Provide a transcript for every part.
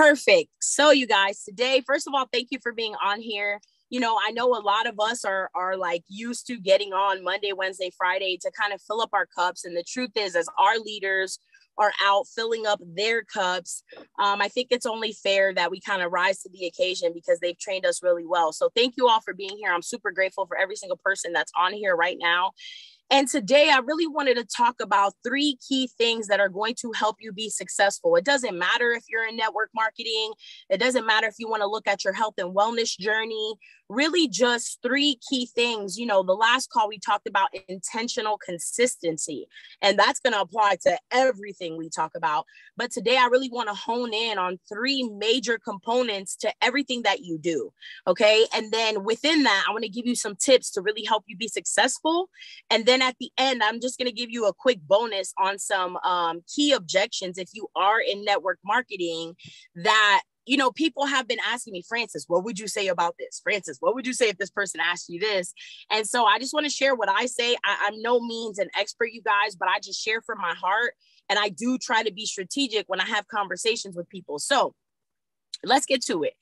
Perfect. So, you guys, today, first of all, thank you for being on here. You know, I know a lot of us are are like used to getting on Monday, Wednesday, Friday to kind of fill up our cups. And the truth is, as our leaders are out filling up their cups, um, I think it's only fair that we kind of rise to the occasion because they've trained us really well. So, thank you all for being here. I'm super grateful for every single person that's on here right now. And today I really wanted to talk about three key things that are going to help you be successful. It doesn't matter if you're in network marketing, it doesn't matter if you want to look at your health and wellness journey, really just three key things. You know, the last call we talked about intentional consistency, and that's going to apply to everything we talk about. But today I really want to hone in on three major components to everything that you do. Okay. And then within that, I want to give you some tips to really help you be successful. And then at the end, I'm just going to give you a quick bonus on some um, key objections if you are in network marketing that you know, people have been asking me, Francis, what would you say about this? Francis, what would you say if this person asked you this? And so I just want to share what I say. I, am no means an expert, you guys, but I just share from my heart. And I do try to be strategic when I have conversations with people. So let's get to it.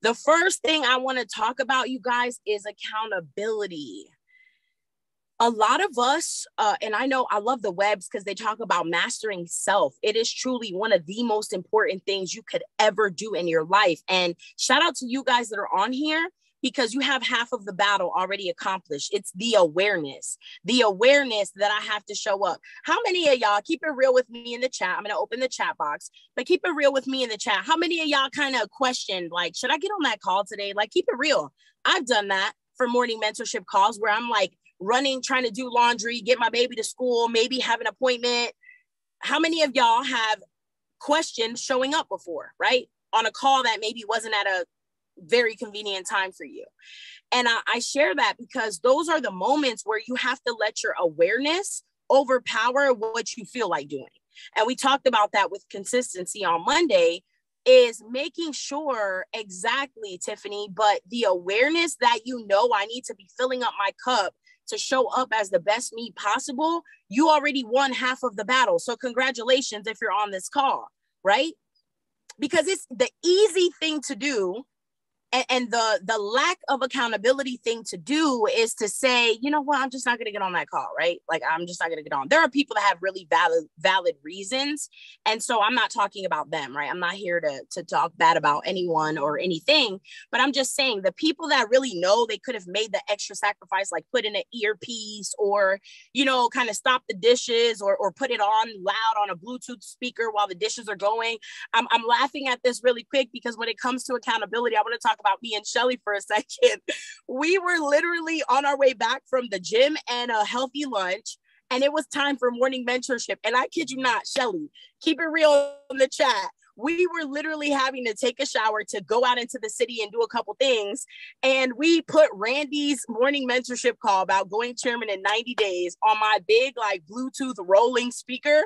The first thing I want to talk about, you guys, is accountability a lot of us, uh, and I know I love the webs because they talk about mastering self. It is truly one of the most important things you could ever do in your life. And shout out to you guys that are on here because you have half of the battle already accomplished. It's the awareness, the awareness that I have to show up. How many of y'all keep it real with me in the chat? I'm going to open the chat box, but keep it real with me in the chat. How many of y'all kind of questioned, like, should I get on that call today? Like, keep it real. I've done that for morning mentorship calls where I'm like, running, trying to do laundry, get my baby to school, maybe have an appointment. How many of y'all have questioned showing up before, right? On a call that maybe wasn't at a very convenient time for you. And I, I share that because those are the moments where you have to let your awareness overpower what you feel like doing. And we talked about that with consistency on Monday is making sure exactly Tiffany, but the awareness that you know I need to be filling up my cup to show up as the best me possible, you already won half of the battle. So, congratulations if you're on this call, right? Because it's the easy thing to do and, and the the lack of accountability thing to do is to say you know what? I'm just not going to get on that call right? Like i'm just not going to get on. There are people that have really valid valid reasons and so i'm not talking about them right? I'm not here to to talk bad about anyone or anything but i'm just saying the people that really know they could have made the extra sacrifice like put in an earpiece or you know kind of stop the dishes or or put it on loud on a bluetooth speaker while the dishes are going i'm, I'm laughing at this really quick because when it comes to accountability i want to talk about me and Shelly for a second. We were literally on our way back from the gym and a healthy lunch, and it was time for morning mentorship. And I kid you not, Shelly, keep it real in the chat we were literally having to take a shower to go out into the city and do a couple things. And we put Randy's morning mentorship call about going chairman in 90 days on my big, like Bluetooth rolling speaker.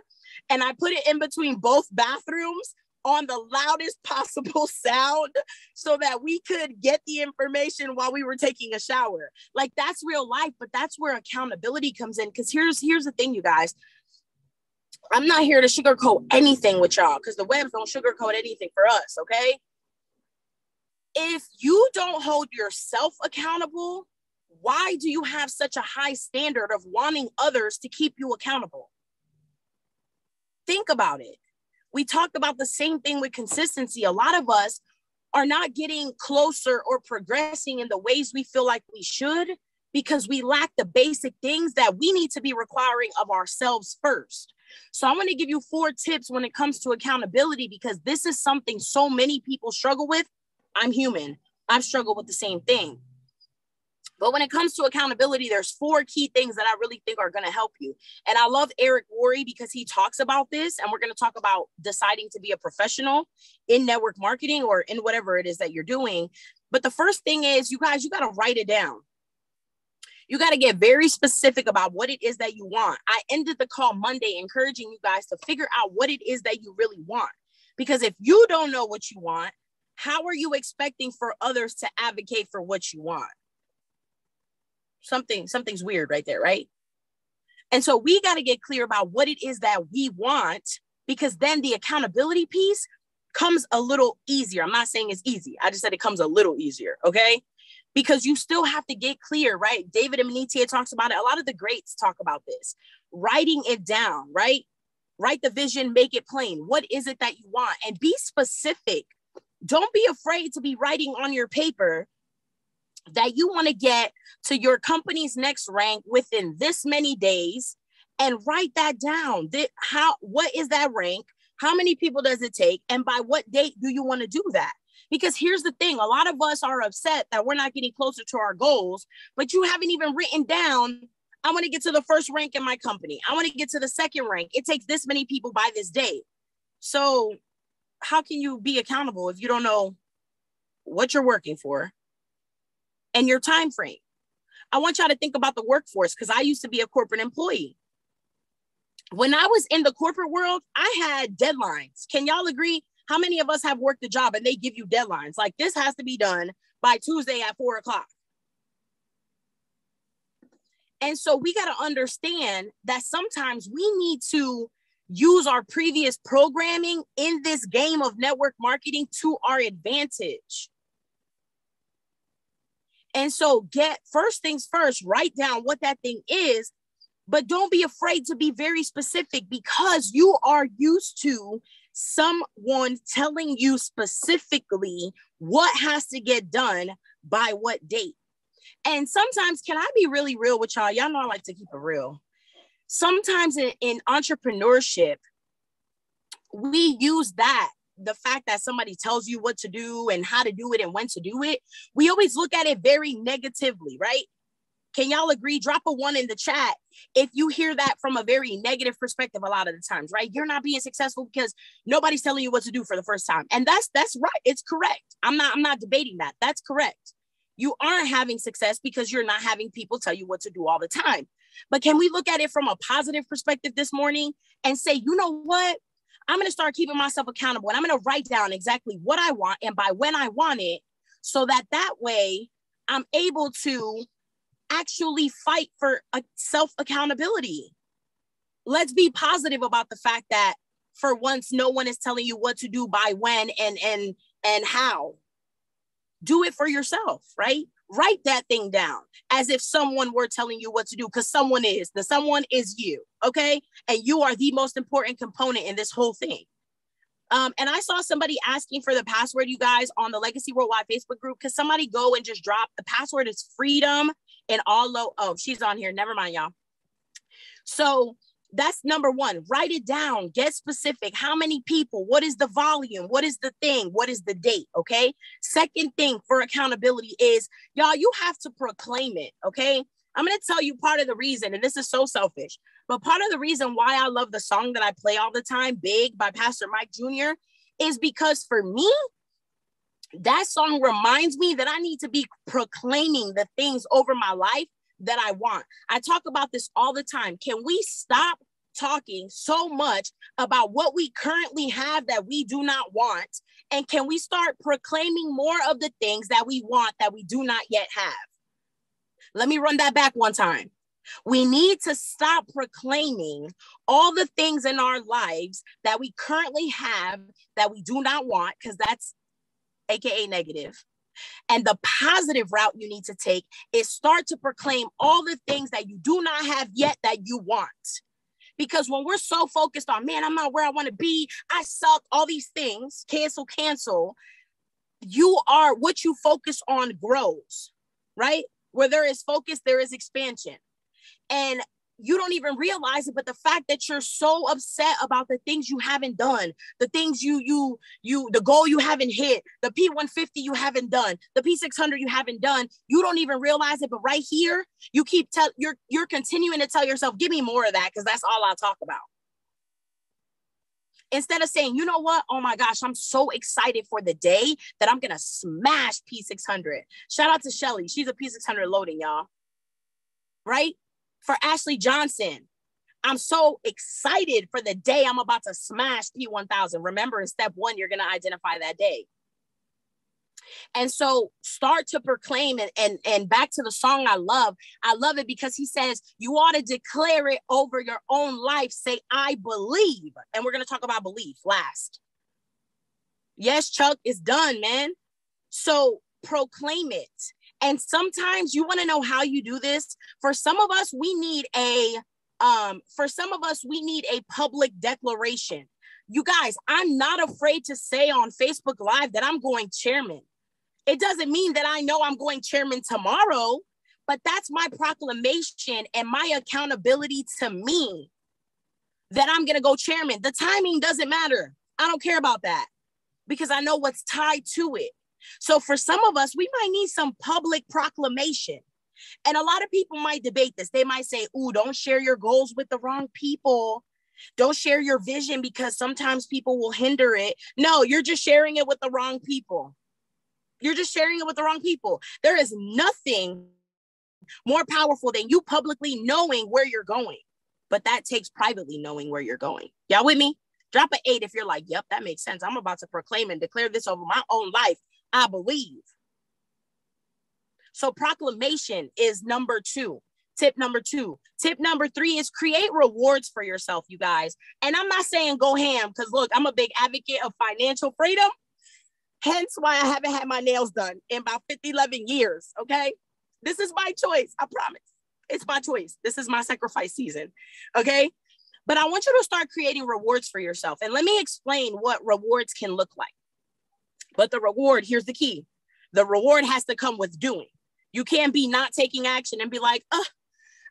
And I put it in between both bathrooms on the loudest possible sound so that we could get the information while we were taking a shower. Like that's real life, but that's where accountability comes in. Because here's here's the thing, you guys. I'm not here to sugarcoat anything with y'all because the webs don't sugarcoat anything for us, okay? If you don't hold yourself accountable, why do you have such a high standard of wanting others to keep you accountable? Think about it we talked about the same thing with consistency. A lot of us are not getting closer or progressing in the ways we feel like we should because we lack the basic things that we need to be requiring of ourselves first. So, I want to give you four tips when it comes to accountability because this is something so many people struggle with. I'm human, I've struggled with the same thing. But when it comes to accountability, there's four key things that I really think are going to help you. And I love Eric Worre because he talks about this. And we're going to talk about deciding to be a professional in network marketing or in whatever it is that you're doing. But the first thing is, you guys, you got to write it down. You got to get very specific about what it is that you want. I ended the call Monday encouraging you guys to figure out what it is that you really want. Because if you don't know what you want, how are you expecting for others to advocate for what you want? Something something's weird right there right and so we got to get clear about what it is that we want because then the accountability piece comes a little easier. I'm not saying it's easy. I just said it comes a little easier. Okay. Because you still have to get clear, right? David Imonitie talks about it. A lot of the greats talk about this, writing it down, right? Write the vision, make it plain. What is it that you want? And be specific. Don't be afraid to be writing on your paper that you want to get to your company's next rank within this many days and write that down. How what is that rank? How many people does it take? And by what date do you want to do that? Because here's the thing a lot of us are upset that we're not getting closer to our goals, but you haven't even written down, I want to get to the first rank in my company. I want to get to the second rank. It takes this many people by this date. So, how can you be accountable if you don't know what you're working for and your time frame? I want y'all to think about the workforce because I used to be a corporate employee when I was in the corporate world, I had deadlines. Can y'all agree? How many of us have worked a job and they give you deadlines? Like this has to be done by Tuesday at four o'clock. And so we got to understand that sometimes we need to use our previous programming in this game of network marketing to our advantage. And so, get first things first, write down what that thing is but don't be afraid to be very specific because you are used to someone telling you specifically what has to get done by what date. And sometimes, can I be really real with y'all? Y'all know I like to keep it real. Sometimes in, in entrepreneurship, we use that the fact that somebody tells you what to do and how to do it and when to do it, we always look at it very negatively, right? Can y'all agree? Drop a one in the chat if you hear that from a very negative perspective a lot of the times, right? You're not being successful because nobody's telling you what to do for the first time. And that's that's right. It's correct. I'm not I'm not debating that. That's correct. You aren't having success because you're not having people tell you what to do all the time. But can we look at it from a positive perspective this morning and say, you know what? I'm going to start keeping myself accountable and I'm going to write down exactly what I want and by when I want it so that that way I'm able to actually fight for self accountability. Let's be positive about the fact that for once no one is telling you what to do by when and and and how. Do it for yourself, right? Write that thing down as if someone were telling you what to do because someone is. The someone is you, okay? And you are the most important component in this whole thing. Um, and I saw somebody asking for the password, you guys, on the Legacy Worldwide Facebook group. Cause somebody go and just drop the password is freedom and all low. Oh, she's on here. Never mind, y'all. So that's number one. Write it down. Get specific. How many people? What is the volume? What is the thing? What is the date? Okay. Second thing for accountability is y'all, you have to proclaim it. Okay. I'm going to tell you part of the reason, and this is so selfish, but part of the reason why I love the song that I play all the time, Big by Pastor Mike Jr., is because for me, that song reminds me that I need to be proclaiming the things over my life that I want. I talk about this all the time. Can we stop talking so much about what we currently have that we do not want? And can we start proclaiming more of the things that we want that we do not yet have? Let me run that back one time. We need to stop proclaiming all the things in our lives that we currently have that we do not want, because that's aka negative. And the positive route you need to take is start to proclaim all the things that you do not have yet that you want. Because when we're so focused on, man, I'm not where I want to be, I suck, all these things, cancel, cancel, you are what you focus on grows, right? Where there is focus, there is expansion. And you don't even realize it but the fact that you're so upset about the things you haven't done the things you you you the goal you haven't hit the p150 you haven't done the p600 you haven't done you don't even realize it but right here you keep tell you're you're continuing to tell yourself give me more of that because that's all i talk about. Instead of saying you know what? Oh my gosh i'm so excited for the day that i'm gonna smash p600 shout out to shelly. She's a p600 loading y'all. Right for Ashley Johnson. I'm so excited for the day I'm about to smash P1000. Remember, in step one, you're going to identify that day. And so start to proclaim and, and and back to the song I love. I love it because he says you ought to declare it over your own life. Say, I believe. And we're going to talk about belief last. Yes, Chuck, it's done, man. So proclaim it. And sometimes you want to know how you do this. For some of us, we need a um for some of us we need a public declaration. You guys, I'm not afraid to say on Facebook Live that I'm going chairman. It doesn't mean that I know I'm going chairman tomorrow, but that's my proclamation and my accountability to me that I'm going to go chairman. The timing doesn't matter. I don't care about that because I know what's tied to it. So for some of us, we might need some public proclamation. And a lot of people might debate this. They might say, Ooh, don't share your goals with the wrong people. Don't share your vision because sometimes people will hinder it. No, you're just sharing it with the wrong people. You're just sharing it with the wrong people. There is nothing more powerful than you publicly knowing where you're going. But that takes privately knowing where you're going. Y'all with me? Drop an eight if you're like, yep, that makes sense. I'm about to proclaim and declare this over my own life. I believe. So, proclamation is number two. Tip number two. Tip number three is create rewards for yourself, you guys. And I'm not saying go ham because look, I'm a big advocate of financial freedom. Hence why I haven't had my nails done in about 50, 11 years. Okay. This is my choice. I promise. It's my choice. This is my sacrifice season. Okay. But I want you to start creating rewards for yourself. And let me explain what rewards can look like. But the reward, here's the key the reward has to come with doing. You can't be not taking action and be like, oh,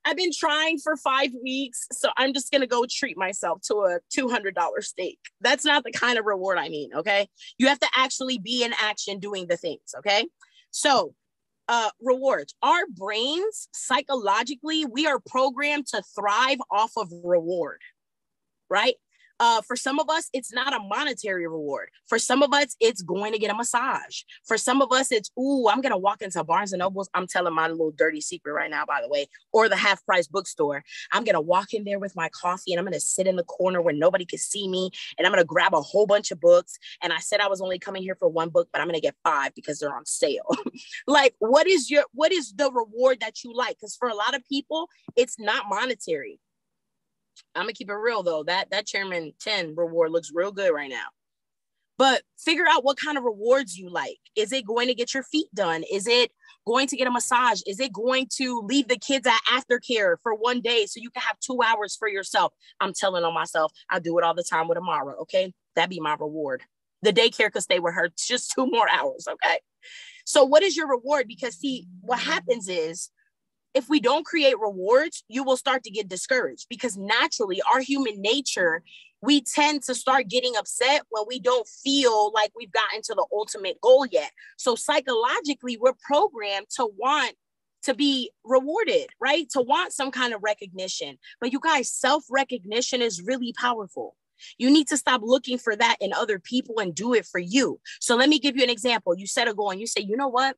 I've been trying for five weeks, so I'm just gonna go treat myself to a $200 steak. That's not the kind of reward I mean, okay? You have to actually be in action doing the things, okay? So, uh, rewards. Our brains, psychologically, we are programmed to thrive off of reward, right? Uh, for some of us, it's not a monetary reward. For some of us, it's going to get a massage. For some of us, it's, ooh, I'm going to walk into Barnes and Nobles. I'm telling my little dirty secret right now, by the way, or the half price bookstore. I'm going to walk in there with my coffee and I'm going to sit in the corner where nobody can see me. And I'm going to grab a whole bunch of books. And I said I was only coming here for one book, but I'm going to get five because they're on sale. like, what is your, what is the reward that you like? Because for a lot of people, it's not monetary. I'm gonna keep it real though. That that chairman 10 reward looks real good right now. But figure out what kind of rewards you like. Is it going to get your feet done? Is it going to get a massage? Is it going to leave the kids at aftercare for one day so you can have two hours for yourself? I'm telling on myself, I do it all the time with Amara. Okay. That'd be my reward. The daycare could stay with her just two more hours. Okay. So, what is your reward? Because, see, what happens is if we don't create rewards, you will start to get discouraged because naturally, our human nature, we tend to start getting upset when we don't feel like we've gotten to the ultimate goal yet. So, psychologically, we're programmed to want to be rewarded, right? To want some kind of recognition. But you guys, self recognition is really powerful. You need to stop looking for that in other people and do it for you. So let me give you an example. You set a goal and you say, you know what?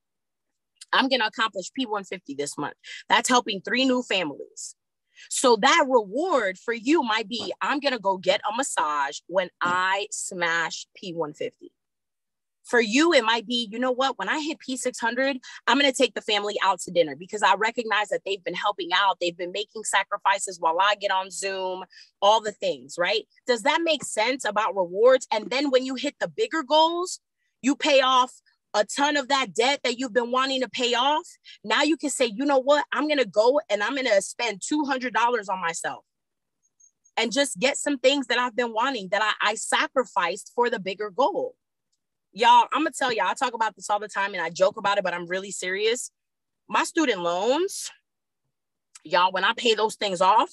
I'm going to accomplish P150 this month. That's helping three new families. So that reward for you might be I'm going to go get a massage when I smash P150. For you, it might be, you know what, when I hit P600, I'm going to take the family out to dinner because I recognize that they've been helping out. They've been making sacrifices while I get on Zoom, all the things, right? Does that make sense about rewards? And then when you hit the bigger goals, you pay off a ton of that debt that you've been wanting to pay off, now you can say, you know what? I'm going to go and I'm going to spend $200 on myself and just get some things that I've been wanting that I, I sacrificed for the bigger goal. Y'all, I'm going to tell y'all, I talk about this all the time and I joke about it, but I'm really serious. My student loans, y'all, when I pay those things off,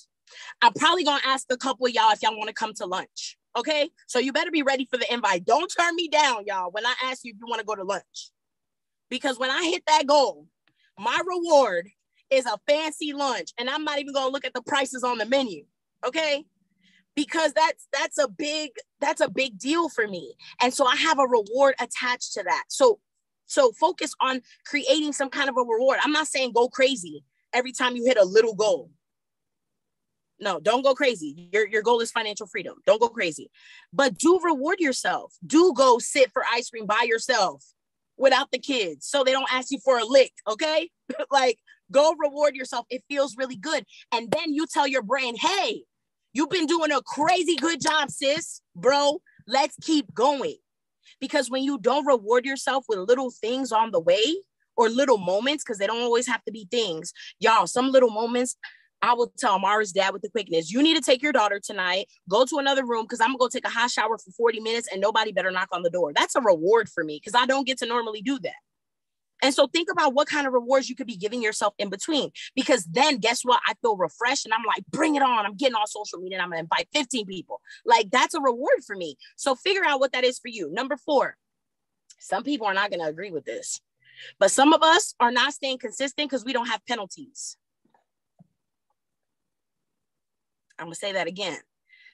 I'm probably going to ask a couple of y'all if y'all want to come to lunch. Okay. So you better be ready for the invite. Don't turn me down, y'all, when I ask you if you want to go to lunch. Because when I hit that goal, my reward is a fancy lunch. And I'm not even gonna look at the prices on the menu. Okay. Because that's that's a big that's a big deal for me. And so I have a reward attached to that. So so focus on creating some kind of a reward. I'm not saying go crazy every time you hit a little goal. No, don't go crazy. Your, your goal is financial freedom. Don't go crazy. But do reward yourself. Do go sit for ice cream by yourself without the kids so they don't ask you for a lick. Okay. like go reward yourself. It feels really good. And then you tell your brain, hey, you've been doing a crazy good job, sis, bro. Let's keep going. Because when you don't reward yourself with little things on the way or little moments, because they don't always have to be things, y'all, some little moments. I will tell Mara's dad with the quickness, you need to take your daughter tonight, go to another room because I'm gonna go take a hot shower for 40 minutes and nobody better knock on the door. That's a reward for me because I don't get to normally do that. And so think about what kind of rewards you could be giving yourself in between. Because then guess what? I feel refreshed and I'm like, bring it on. I'm getting on social media and I'm gonna invite 15 people. Like that's a reward for me. So figure out what that is for you. Number four, some people are not gonna agree with this, but some of us are not staying consistent because we don't have penalties. I'm gonna say that again.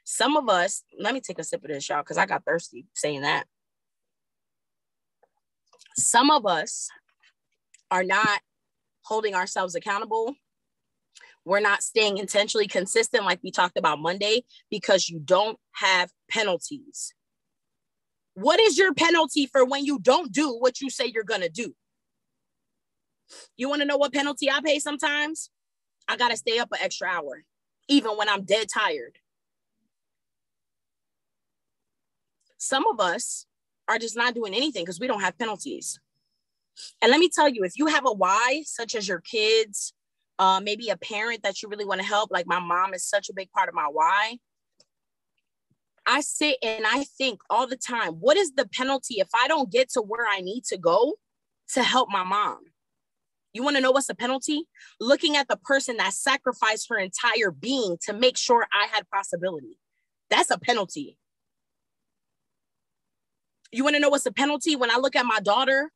Some of us, let me take a sip of this, y'all, because I got thirsty saying that. Some of us are not holding ourselves accountable. We're not staying intentionally consistent, like we talked about Monday, because you don't have penalties. What is your penalty for when you don't do what you say you're to do? You want to know what penalty I pay sometimes? I got to stay up an extra hour, even when I'm dead tired. Some of us are just not doing anything because we don't have penalties. And let me tell you, if you have a why, such as your kids, uh, maybe a parent that you really want to help, like my mom is such a big part of my why. I sit and I think all the time, what is the penalty if I don't get to where I need to go to help my mom? You want to know what's the penalty? Looking at the person that sacrificed her entire being to make sure I had possibility. That's a penalty. You want to know what's the penalty when I look at my daughter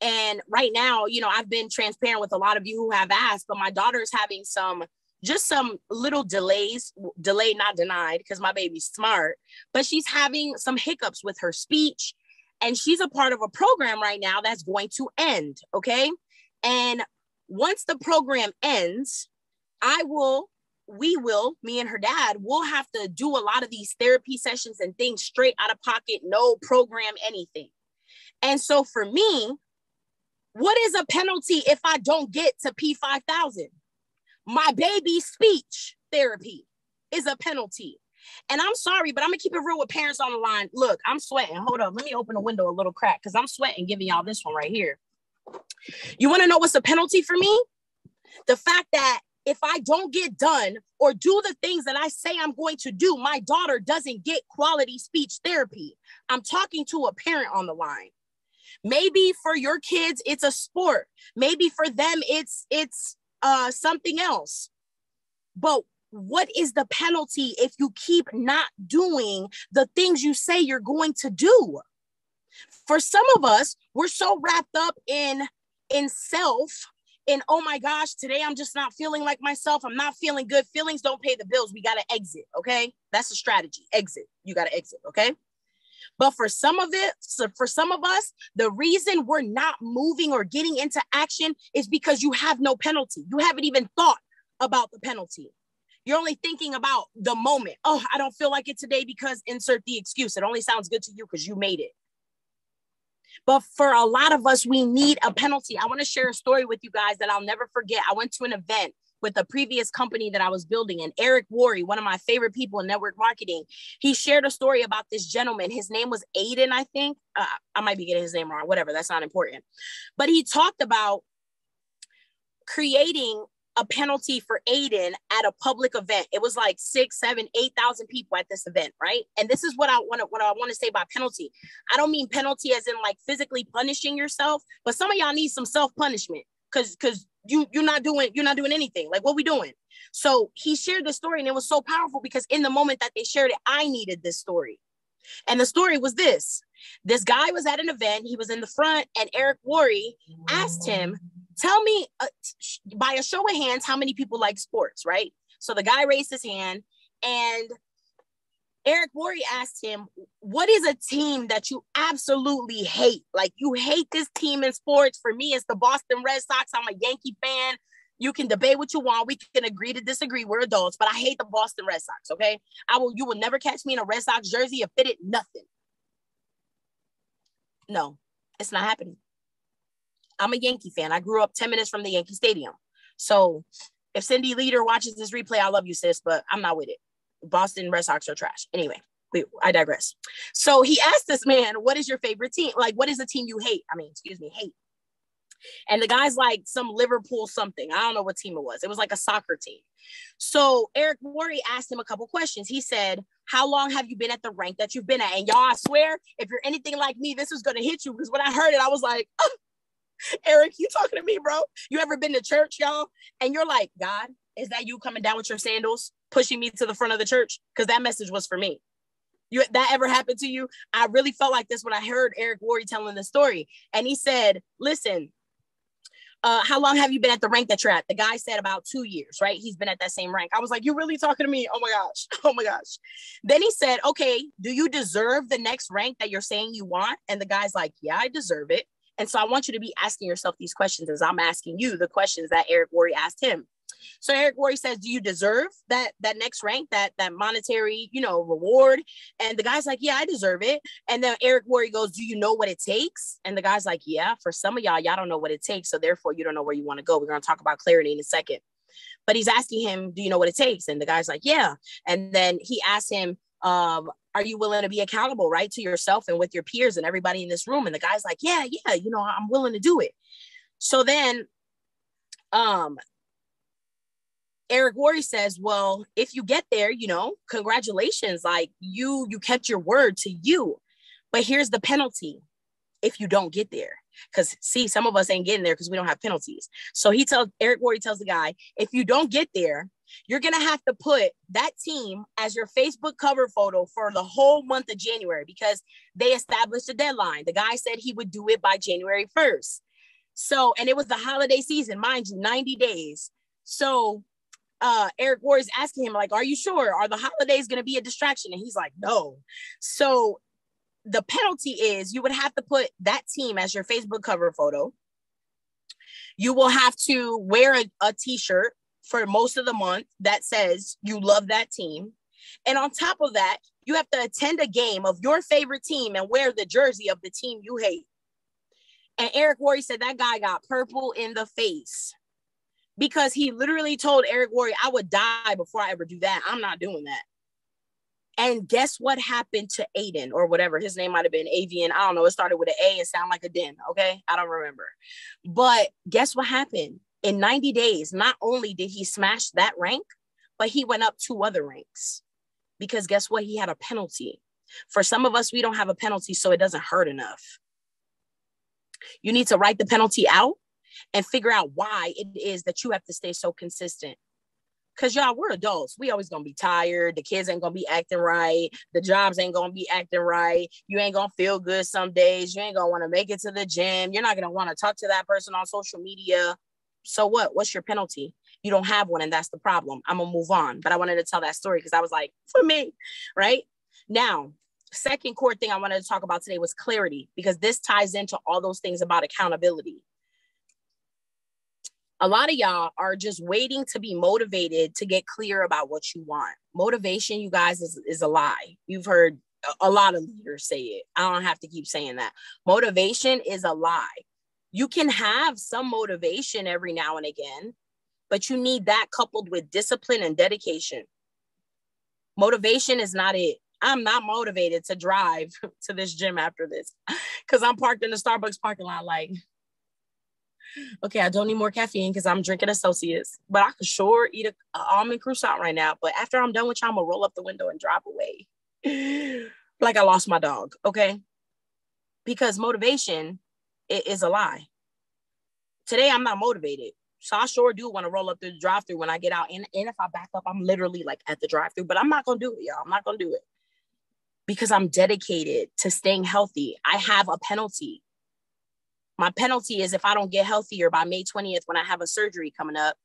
and right now, you know, I've been transparent with a lot of you who have asked, but my daughter is having some just some little delays, delay not denied, because my baby's smart, but she's having some hiccups with her speech. And she's a part of a program right now that's going to end. Okay. And once the program ends, I will, we will, me and her dad will have to do a lot of these therapy sessions and things straight out of pocket, no program, anything. And so for me, what is a penalty if I don't get to P5000? My baby's speech therapy is a penalty. And I'm sorry, but I'm gonna keep it real with parents on the line. Look, I'm sweating. Hold up. Let me open the window a little crack because I'm sweating giving y'all this one right here. You want to know what's a penalty for me? The fact that if I don't get done or do the things that I say I'm going to do, my daughter doesn't get quality speech therapy. I'm talking to a parent on the line. Maybe for your kids it's a sport. Maybe for them it's it's uh something else. But what is the penalty if you keep not doing the things you say you're going to do? For some of us, we're so wrapped up in in self in oh my gosh, today I'm just not feeling like myself. I'm not feeling good. Feelings don't pay the bills. We got to exit, okay? That's a strategy. Exit. You got to exit, okay? But for some of it, so for some of us, the reason we're not moving or getting into action is because you have no penalty. You haven't even thought about the penalty. You're only thinking about the moment. Oh, I don't feel like it today because insert the excuse. It only sounds good to you because you made it. But for a lot of us, we need a penalty. I want to share a story with you guys that I'll never forget. I went to an event with a previous company that I was building. And Eric Worre, one of my favorite people in network marketing, he shared a story about this gentleman. His name was Aiden, I think. Uh, I might be getting his name wrong, whatever, that's not important. But he talked about creating a penalty for Aiden at a public event. It was like six, seven, eight thousand people at this event, right? And this is what I want to what I want to say about penalty. I don't mean penalty as in like physically punishing yourself, but some of y'all need some self punishment because because you you're not doing you're not doing anything like what we doing so he shared the story and it was so powerful because in the moment that they shared it i needed this story and the story was this this guy was at an event he was in the front and eric worre asked him tell me uh, by a show of hands how many people like sports right so the guy raised his hand and Eric Worre asked him, What is a team that you absolutely hate? Like, you hate this team in sports. For me, it's the Boston Red Sox. I'm a Yankee fan. You can debate what you want. We can agree to disagree. We're adults, but I hate the Boston Red Sox. Okay. I will, you will never catch me in a Red Sox jersey if fitted nothing. No, it's not happening. I'm a Yankee fan. I grew up 10 minutes from the Yankee Stadium. So if Cindy Leader watches this replay, I love you, sis, but I'm not with it. Boston Red Sox are trash. Anyway, I digress. So he asked this man, "What is your favorite team? Like, what is the team you hate? I mean, excuse me, hate." And the guy's like some Liverpool something. I don't know what team it was. It was like a soccer team. So Eric Worre asked him a couple questions. He said, How long have you been at the rank that you've been at? And y'all, I swear, if you're anything like me, this is gonna hit you. Because when I heard it, I was like, oh, Eric, you talking to me, bro? You ever been to church, y'all? And you're like, God, is that you coming down with your sandals, pushing me to the front of the church? Because that message was for me. You that ever happened to you? I really felt like this when I heard Eric Worre telling the story. And he said, Listen, uh, how long have you been at the rank that you're at? The guy said about two years, right? He's been at that same rank. I was like, you really talking to me? Oh my gosh. Oh my gosh. Then he said, okay, do you deserve the next rank that you're saying you want? And the guy's like, yeah, I deserve it. And so I want you to be asking yourself these questions as I'm asking you the questions that Eric Worre asked him. So Eric Worre says, "Do you deserve that that next rank, that that monetary, you know, reward?" And the guy's like, "Yeah, I deserve it." And then Eric Worre goes, "Do you know what it takes?" And the guy's like, "Yeah, for some of y'all, y'all don't know what it takes, so therefore you don't know where you want to go. We're going to talk about clarity in a second. But he's asking him, "Do you know what it takes?" And the guy's like, "Yeah." And then he asks him, um, are you willing to be accountable, right, to yourself and with your peers and everybody in this room? And the guy's like, yeah, yeah, you know, I'm willing to do it. So then, um, Eric Worre says, well, if you get there, you know, congratulations. Like you, you kept your word to you. But here's the penalty if you don't get there. Because see, some of us ain't getting there because we don't have penalties. So he tells Eric Worre tells the guy, if you don't get there, you're gonna have to put that team as your Facebook cover photo for the whole month of January because they established a deadline. The guy said he would do it by January 1st. So, and it was the holiday season, mind you, 90 days. So uh Eric Worre is asking him, like, are you sure? Are the holidays gonna be a distraction? And he's like, no. So the penalty is you would have to put that team as your Facebook cover photo. You will have to wear a a t-shirt for most of the month that says you love that team. And on top of that, you have to attend a game of your favorite team and wear the jersey of the team you hate. And Eric Worre said that guy got purple in the face because he literally told Eric Worre, I would die before I ever do that. I'm not doing that. And guess what happened to Aiden or whatever his name might have been, Avian. I don't know. It started with an A and sound like a den. Okay. I don't remember. But guess what happened? In 90 days, not only did he smash that rank, but he went up two other ranks. Because guess what? He had a penalty. For some of us, we don't have a penalty, so it doesn't hurt enough. You need to write the penalty out and figure out why it is that you have to stay so consistent. Cause y'all, we're adults. We always gonna be tired. The kids ain't gonna be acting right. The jobs ain't gonna be acting right. You ain't gonna feel good some days. You ain't gonna want to make it to the gym. You're not gonna want to talk to that person on social media. So what? What's your penalty? You don't have one, and that's the problem. I'm gonna move on. But I wanted to tell that story because I was like, for me, right? Now, second core thing I wanted to talk about today was clarity because this ties into all those things about accountability a lot of y'all are just waiting to be motivated to get clear about what you want. Motivation, you guys, is, is a lie. You've heard a lot of leaders say it. I don't have to keep saying that. Motivation is a lie. You can have some motivation every now and again, but you need that coupled with discipline and dedication. Motivation is not it. I'm not motivated to drive to this gym after this because I'm parked in the Starbucks parking lot like, okay, I don't need more caffeine because I'm drinking associates, but I could sure eat a, almond croissant right now. But after I'm done with y'all, I'm gonna roll up the window and drive away. like I lost my dog, okay? Because motivation is a lie. Today I'm not motivated. So I sure do want to roll up the drive through when I get out. And, and if I back up, I'm literally like at the drive through, but I'm not gonna do it, y'all. I'm not gonna do it because I'm dedicated to staying healthy. I have a penalty my penalty is if I don't get healthier by May 20th when I have a surgery coming up,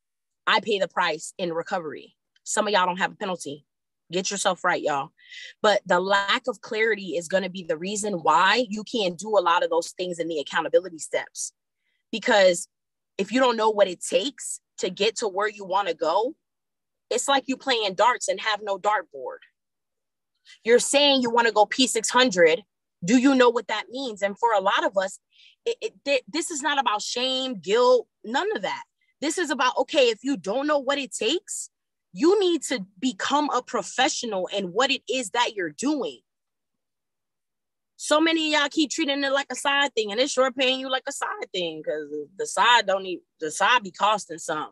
I pay the price in recovery. Some of y'all don't have a penalty. Get yourself right, y'all. But the lack of clarity is going to be the reason why you can't do a lot of those things in the accountability steps. Because if you don't know what it takes to get to where you want to go, it's like you playing darts and have no dartboard. You're saying you want to go P600. Do you know what that means? And for a lot of us, it, it, this is not about shame, guilt, none of that. This is about, okay, if you don't know what it takes, You need to become a professional in what it is that you're doing. So many y'all keep treating it like a side thing, and it's sure paying you like a side thing because the side don't need the side be costing some.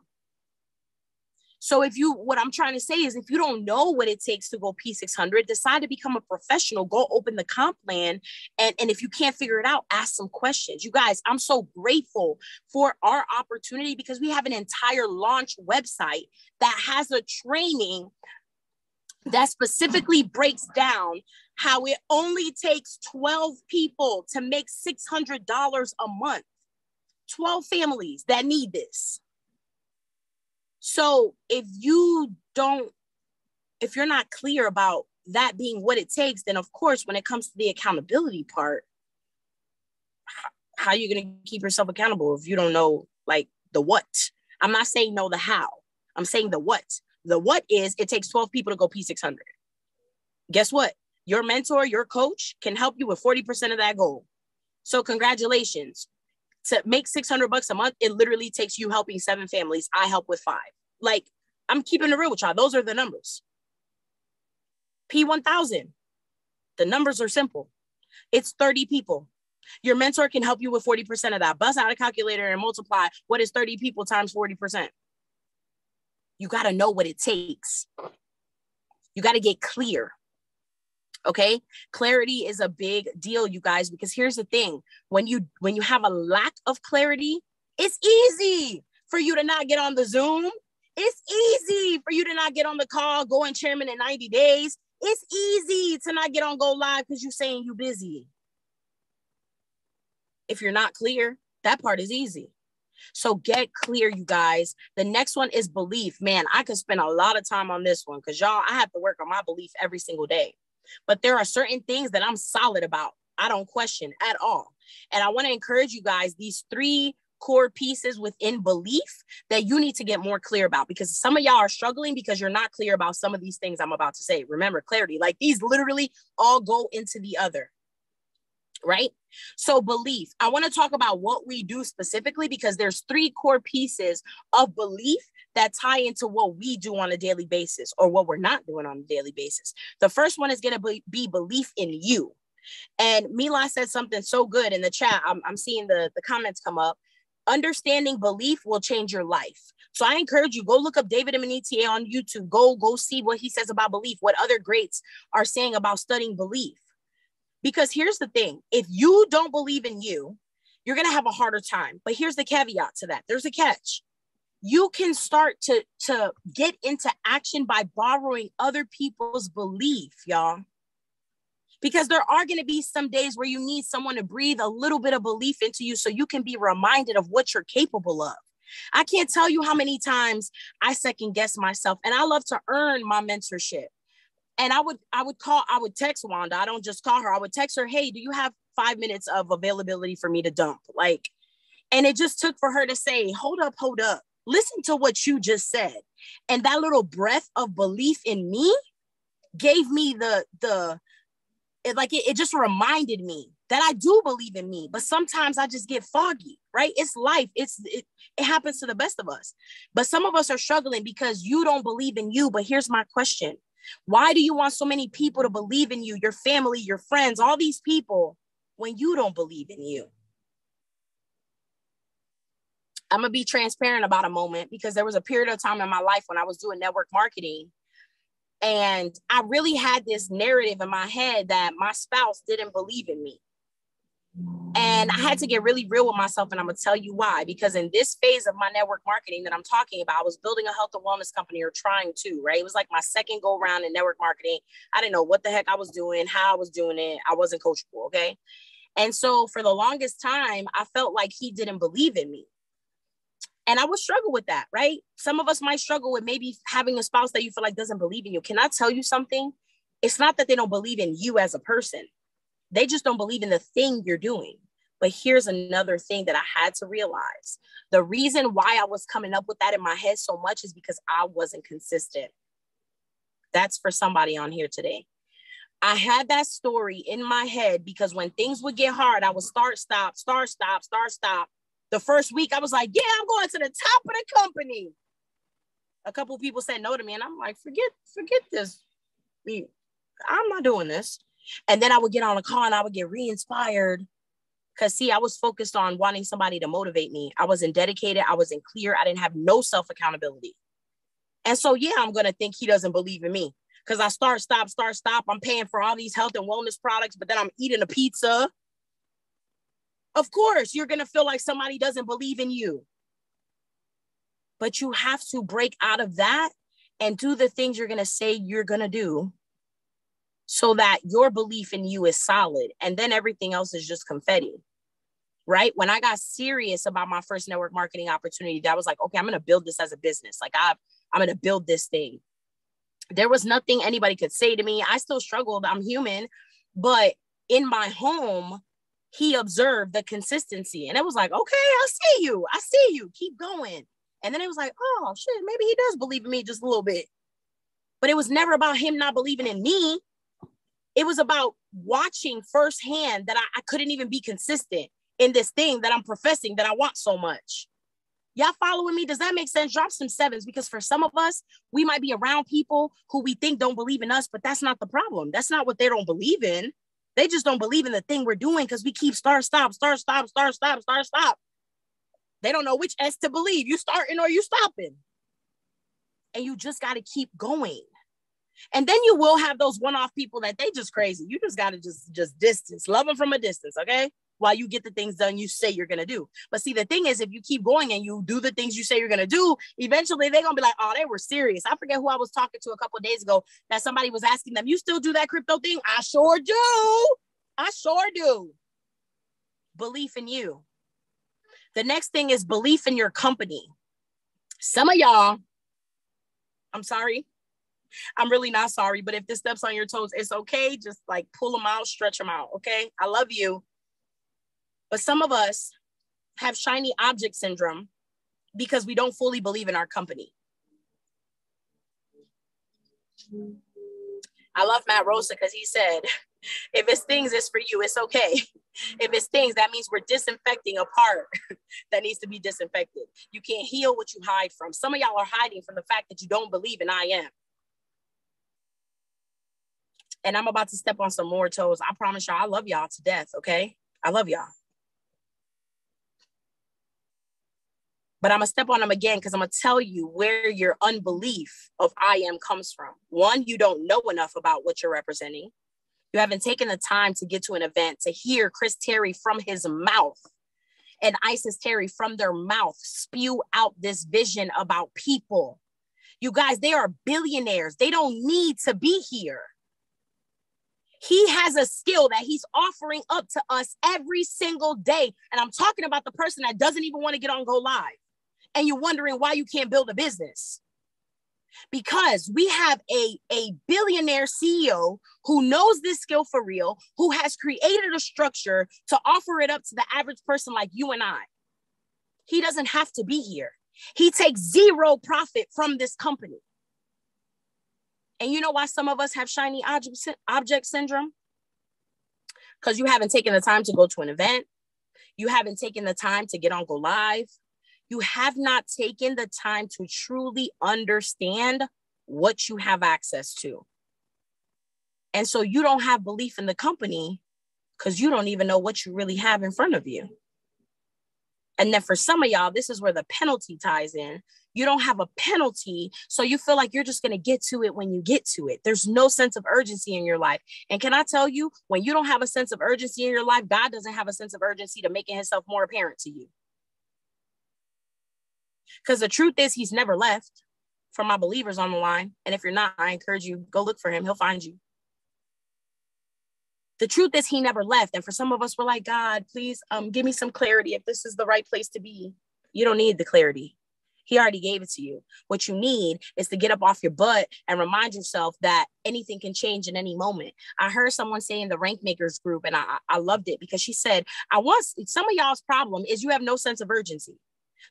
So if you, what I'm trying to say is if you don't know what it takes to go P600, decide to become a professional, go open the comp plan. And, and if you can't figure it out, ask some questions. You guys, I'm so grateful for our opportunity because we have an entire launch website that has a training that specifically breaks down how it only takes 12 people to make $600 a month. 12 families that need this. So if you don't, if you're not clear about that being what it takes, then of course, when it comes to the accountability part, how are you going to keep yourself accountable if you don't know like the what? I'm not saying know the how. I'm saying the what. The what is it takes 12 people to go P600. Guess what? Your mentor, your coach can help you with 40% of that goal. So congratulations to make 600 bucks a month, it literally takes you helping seven families. I help with five. Like, I'm keeping it real with y'all. Those are the numbers. P1000, the numbers are simple. It's 30 people. Your mentor can help you with 40% of that. Bust out a calculator and multiply what is 30 people times 40%. You got to know what it takes. You got to get clear. Okay. Clarity is a big deal, you guys, because here's the thing when you when you have a lack of clarity, it's easy for you to not get on the Zoom. It's easy for you to not get on the call, going chairman in 90 days. It's easy to not get on go live because you're saying you're busy. If you're not clear, that part is easy. So get clear, you guys. The next one is belief. Man, I could spend a lot of time on this one because y'all, I have to work on my belief every single day. But there are certain things that I'm solid about. I don't question at all. And I want to encourage you guys, these three core pieces within belief that you need to get more clear about because some of y'all are struggling because you're not clear about some of these things I'm about to say. Remember, clarity, like these literally all go into the other. Right? So belief. I want to talk about what we do specifically because there's three core pieces of belief that tie into what we do on a daily basis or what we're not doing on a daily basis. The first one is going to be, be belief in you. And Mila said something so good in the chat. I'm, I'm seeing the, the comments come up. Understanding belief will change your life. So I encourage you, go look up David Imonitie on YouTube. Go, go see what he says about belief, what other greats are saying about studying belief. Because here's the thing if you don't believe in you, you're going to have a harder time. But here's the caveat to that there's a catch you can start to to get into action by borrowing other people's belief y'all. Because there are going to be some days where you need someone to breathe a little bit of belief into you so you can be reminded of what you're capable of. I can't tell you how many times i second guess myself and i love to earn my mentorship. And i would i would call i would text wanda. I don't just call her. I would text her hey do you have five minutes of availability for me to dump? Like and it just took for her to say hold up hold up listen to what you just said. And that little breath of belief in me gave me the, the, it, like it, it just reminded me that I do believe in me, but sometimes I just get foggy, right? It's life. It's it, it happens to the best of us. But some of us are struggling because you don't believe in you. But here's my question. Why do you want so many people to believe in you, your family, your friends, all these people when you don't believe in you? I'm gonna be transparent about a moment because there was a period of time in my life when I was doing network marketing. And I really had this narrative in my head that my spouse didn't believe in me. And I had to get really real with myself. And I'm gonna tell you why. Because in this phase of my network marketing that I'm talking about, I was building a health and wellness company or trying to, right? It was like my second go round in network marketing. I didn't know what the heck I was doing, how I was doing it. I wasn't coachable, okay? And so for the longest time, I felt like he didn't believe in me. And I would struggle with that, right? Some of us might struggle with maybe having a spouse that you feel like doesn't believe in you. Can I tell you something? It's not that they don't believe in you as a person, they just don't believe in the thing you're doing. But here's another thing that I had to realize the reason why I was coming up with that in my head so much is because I wasn't consistent. That's for somebody on here today. I had that story in my head because when things would get hard, I would start, stop, start, stop, start, stop the first week I was like, yeah, I'm going to the top of the company. A couple people said no to me, and I'm like, forget, forget this. I'm not doing this. And then I would get on a call and I would get re-inspired. Cause see, I was focused on wanting somebody to motivate me. I wasn't dedicated, I wasn't clear, I didn't have no self-accountability. And so yeah, I'm gonna think he doesn't believe in me. Cause I start, stop, start, stop. I'm paying for all these health and wellness products, but then I'm eating a pizza. Of course, you're gonna feel like somebody doesn't believe in you. But you have to break out of that and do the things you're gonna say you're gonna do so that your belief in you is solid and then everything else is just confetti right? When i got serious about my first network marketing opportunity that was like okay i'm going to build this as a business. Like i i'm going to build this thing. There was nothing anybody could say to me. I still struggled. I'm human. But in my home he observed the consistency and it was like okay i see you i see you keep going and then it was like oh shit maybe he does believe in me just a little bit but it was never about him not believing in me it was about watching firsthand that I, I couldn't even be consistent in this thing that I'm professing that I want so much. Y'all following me? Does that make sense? Drop some sevens because for some of us, we might be around people who we think don't believe in us, but that's not the problem. That's not what they don't believe in. They just don't believe in the thing we're doing because we keep start, stop, start, stop, start, stop, start, stop. They don't know which S to believe. You starting or you stopping. And you just got to keep going. And then you will have those one-off people that they just crazy. You just gotta just just distance, love them from a distance, okay? While you get the things done you say you're gonna do. But see, the thing is, if you keep going and you do the things you say you're gonna do, eventually they're gonna be like, oh, they were serious. I forget who I was talking to a couple days ago that somebody was asking them, you still do that crypto thing? I sure do. I sure do. Belief in you. The next thing is belief in your company. Some of y'all, I'm sorry, I'm really not sorry, but if this steps on your toes, it's okay. Just like pull them out, stretch them out. Okay. I love you. But some of us have shiny object syndrome because we don't fully believe in our company. I love Matt Rosa because he said, if it's things, it's for you. It's okay. If it's things, that means we're disinfecting a part that needs to be disinfected. You can't heal what you hide from. Some of y'all are hiding from the fact that you don't believe in I am and I'm about to step on some more toes. I promise y'all, I love y'all to death. Okay. I love y'all. But I'm gonna step on them again because I'm gonna tell you where your unbelief of I am comes from. One, you don't know enough about what you're representing. You haven't taken the time to get to an event to hear Chris Terry from his mouth and Isis Terry from their mouth spew out this vision about people. You guys, they are billionaires. They don't need to be here. He has a skill that he's offering up to us every single day. And I'm talking about the person that doesn't even want to get on Go Live. And you're wondering why you can't build a business. Because we have a, a billionaire CEO who knows this skill for real, who has created a structure to offer it up to the average person like you and I. He doesn't have to be here. He takes zero profit from this company. And you know why some of us have shiny object, object syndrome? Because you haven't taken the time to go to an event. You haven't taken the time to get on Go Live. You have not taken the time to truly understand what you have access to. And so you don't have belief in the company because you don't even know what you really have in front of you. And then for some of y'all, this is where the penalty ties in you don't have a penalty. So you feel like you're just going to get to it when you get to it. There's no sense of urgency in your life. And can I tell you, when you don't have a sense of urgency in your life, God doesn't have a sense of urgency to making himself more apparent to you. Because the truth is, he's never left for my believers on the line. And if you're not, I encourage you, go look for him. He'll find you. The truth is, he never left. And for some of us, we're like, God, please um, give me some clarity if this is the right place to be. You don't need the clarity. He already gave it to you. What you need is to get up off your butt and remind yourself that anything can change in any moment. I heard someone say in the rank makers group, and I, I loved it because she said, I want some of y'all's problem is you have no sense of urgency.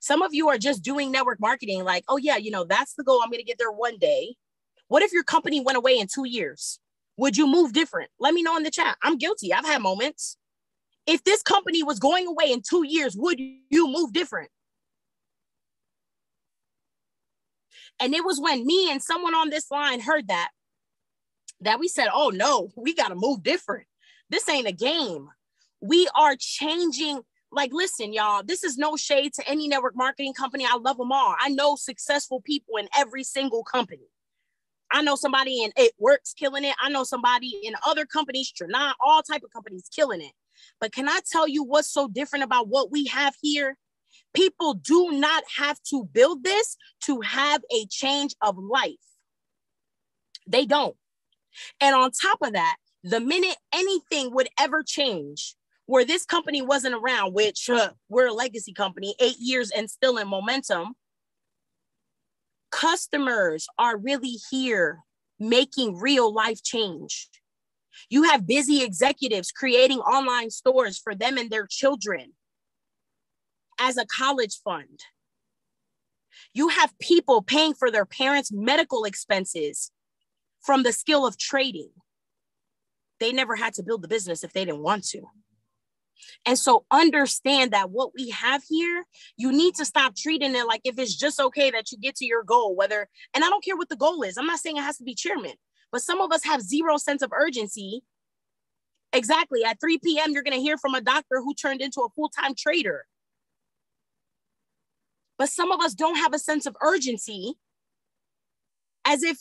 Some of you are just doing network marketing like, oh, yeah, you know, that's the goal. I'm going to get there one day. What if your company went away in two years? Would you move different? Let me know in the chat. I'm guilty. I've had moments. If this company was going away in two years, would you move different? And it was when me and someone on this line heard that, that we said, oh no, we got to move different. This ain't a game. We are changing. Like, listen, y'all, this is no shade to any network marketing company. I love them all. I know successful people in every single company. I know somebody in It Works killing it. I know somebody in other companies, Trina, all type of companies killing it. But can I tell you what's so different about what we have here? People do not have to build this to have a change of life. They don't. And on top of that, the minute anything would ever change, where this company wasn't around, which uh, we're a legacy company, eight years and still in momentum, customers are really here making real life change. You have busy executives creating online stores for them and their children as a college fund. You have people paying for their parents' medical expenses from the skill of trading. They never had to build the business if they didn't want to. And so understand that what we have here, you need to stop treating it like if it's just okay that you get to your goal, whether, and I don't care what the goal is. I'm not saying it has to be chairman, but some of us have zero sense of urgency. Exactly. At 3 p.m., you're going to hear from a doctor who turned into a full time trader. But some of us don't have a sense of urgency as if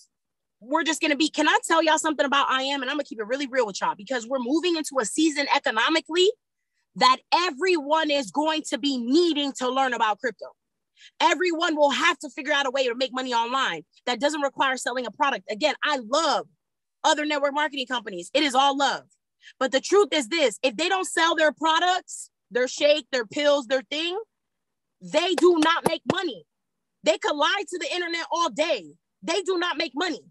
we're just going to be. Can I tell y'all something about I am? And I'm going to keep it really real with y'all because we're moving into a season economically that everyone is going to be needing to learn about crypto. Everyone will have to figure out a way to make money online that doesn't require selling a product. Again, I love other network marketing companies. It is all love. But the truth is this if they don't sell their products, their shake, their pills, their thing, they do not make money. They could lie to the internet all day. They do not make money.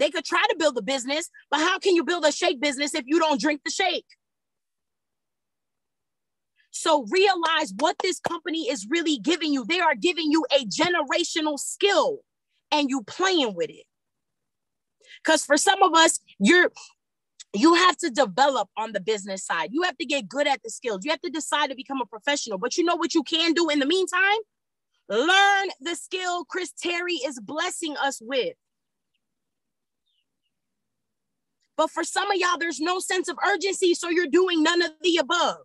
They could try to build a business, but how can you build a shake business if you don't drink the shake? So realize what this company is really giving you. They are giving you a generational skill and you playing with it. Because for some of us, you're you have to develop on the business side. You have to get good at the skills. You have to decide to become a professional. But you know what you can do in the meantime? Learn the skill Chris Terry is blessing us with. But for some of y'all, there's no sense of urgency. So you're doing none of the above.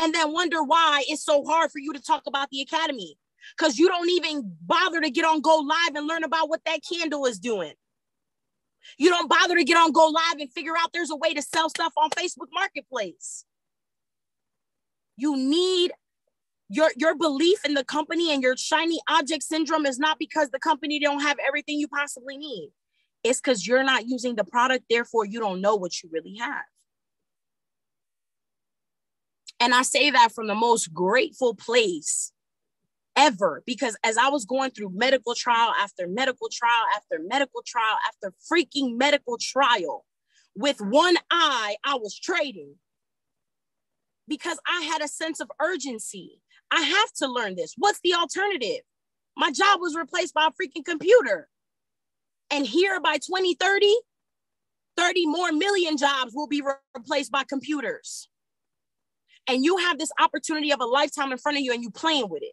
And then wonder why it's so hard for you to talk about the academy. Because you don't even bother to get on Go Live and learn about what that candle is doing. You don't bother to get on Go Live and figure out there's a way to sell stuff on Facebook Marketplace. You need your your belief in the company and your shiny object syndrome is not because the company don't have everything you possibly need. It's because you're not using the product, therefore, you don't know what you really have. And I say that from the most grateful place ever because as I was going through medical trial after medical trial after medical trial after freaking medical trial, with one eye, I was trading because I had a sense of urgency. I have to learn this. What's the alternative? My job was replaced by a freaking computer. And here by 2030, 30 more million jobs will be re- replaced by computers. And you have this opportunity of a lifetime in front of you and you playing with it.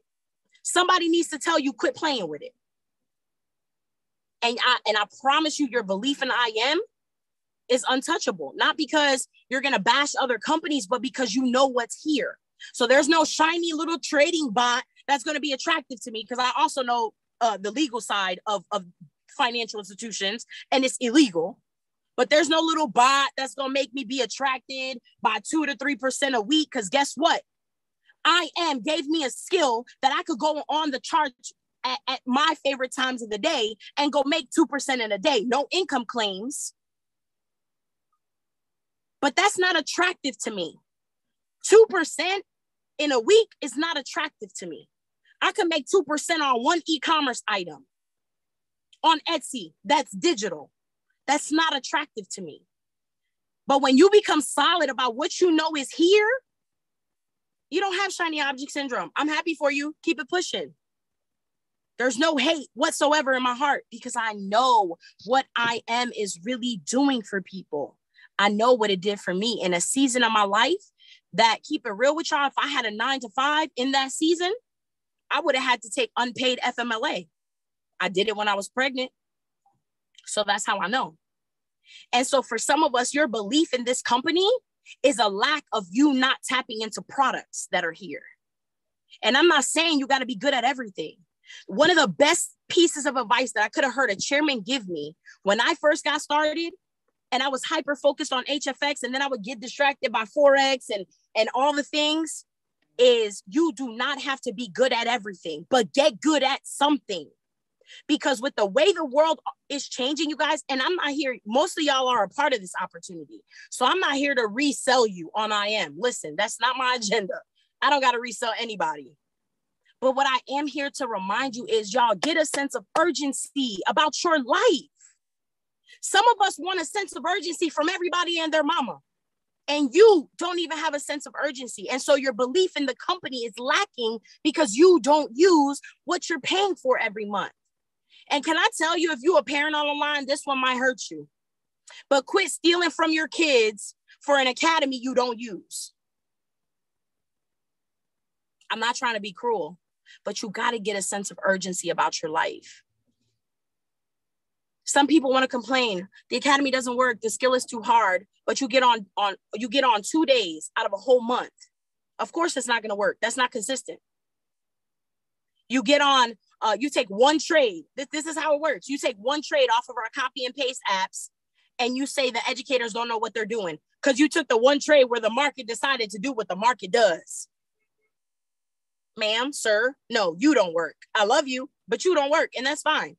Somebody needs to tell you quit playing with it. And I and I promise you your belief in I am is untouchable. Not because you're going to bash other companies, but because you know what's here. So there's no shiny little trading bot that's going to be attractive to me because I also know uh, the legal side of, of financial institutions and it's illegal. But there's no little bot that's gonna make me be attracted by two to three percent a week. Because guess what? I am gave me a skill that I could go on the chart at, at my favorite times of the day and go make 2% in a day. No income claims. But that's not attractive to me. 2% in a week is not attractive to me. I can make 2% on one e commerce item on Etsy that's digital. That's not attractive to me. But when you become solid about what you know is here, you don't have shiny object syndrome. I'm happy for you. Keep it pushing. There's no hate whatsoever in my heart because I know what I am is really doing for people. I know what it did for me in a season of my life that keep it real with y'all. If I had a nine to five in that season, I would have had to take unpaid FMLA. I did it when I was pregnant. So that's how I know. And so for some of us, your belief in this company is a lack of you not tapping into products that are here. And I'm not saying you got to be good at everything. One of the best pieces of advice that I could have heard a chairman give me when I first got started and I was hyper focused on HFX and then I would get distracted by Forex and and all the things is you do not have to be good at everything, but get good at something. Because with the way the world is changing, you guys, and I'm not here, most of y'all are a part of this opportunity. So I'm not here to resell you on I am. Listen, that's not my agenda. I don't got to resell anybody. But what I am here to remind you is y'all get a sense of urgency about your life. Some of us want a sense of urgency from everybody and their mama and you don't even have a sense of urgency. And so your belief in the company is lacking because you don't use what you're paying for every month. And can I tell you, if you're a parent on the line, this one might hurt you. But quit stealing from your kids for an academy you don't use. I'm not trying to be cruel, but you got to get a sense of urgency about your life. Some people want to complain the academy doesn't work, the skill is too hard, but you get on on you get on 2 days out of a whole month. Of course it's not going to work. That's not consistent. You get on uh, you take one trade. This, this is how it works. You take one trade off of our copy and paste apps and you say the educators don't know what they're doing because you took the one trade where the market decided to do what the market does. Ma'am, sir, no, you don't work. I love you, but you don't work, and that's fine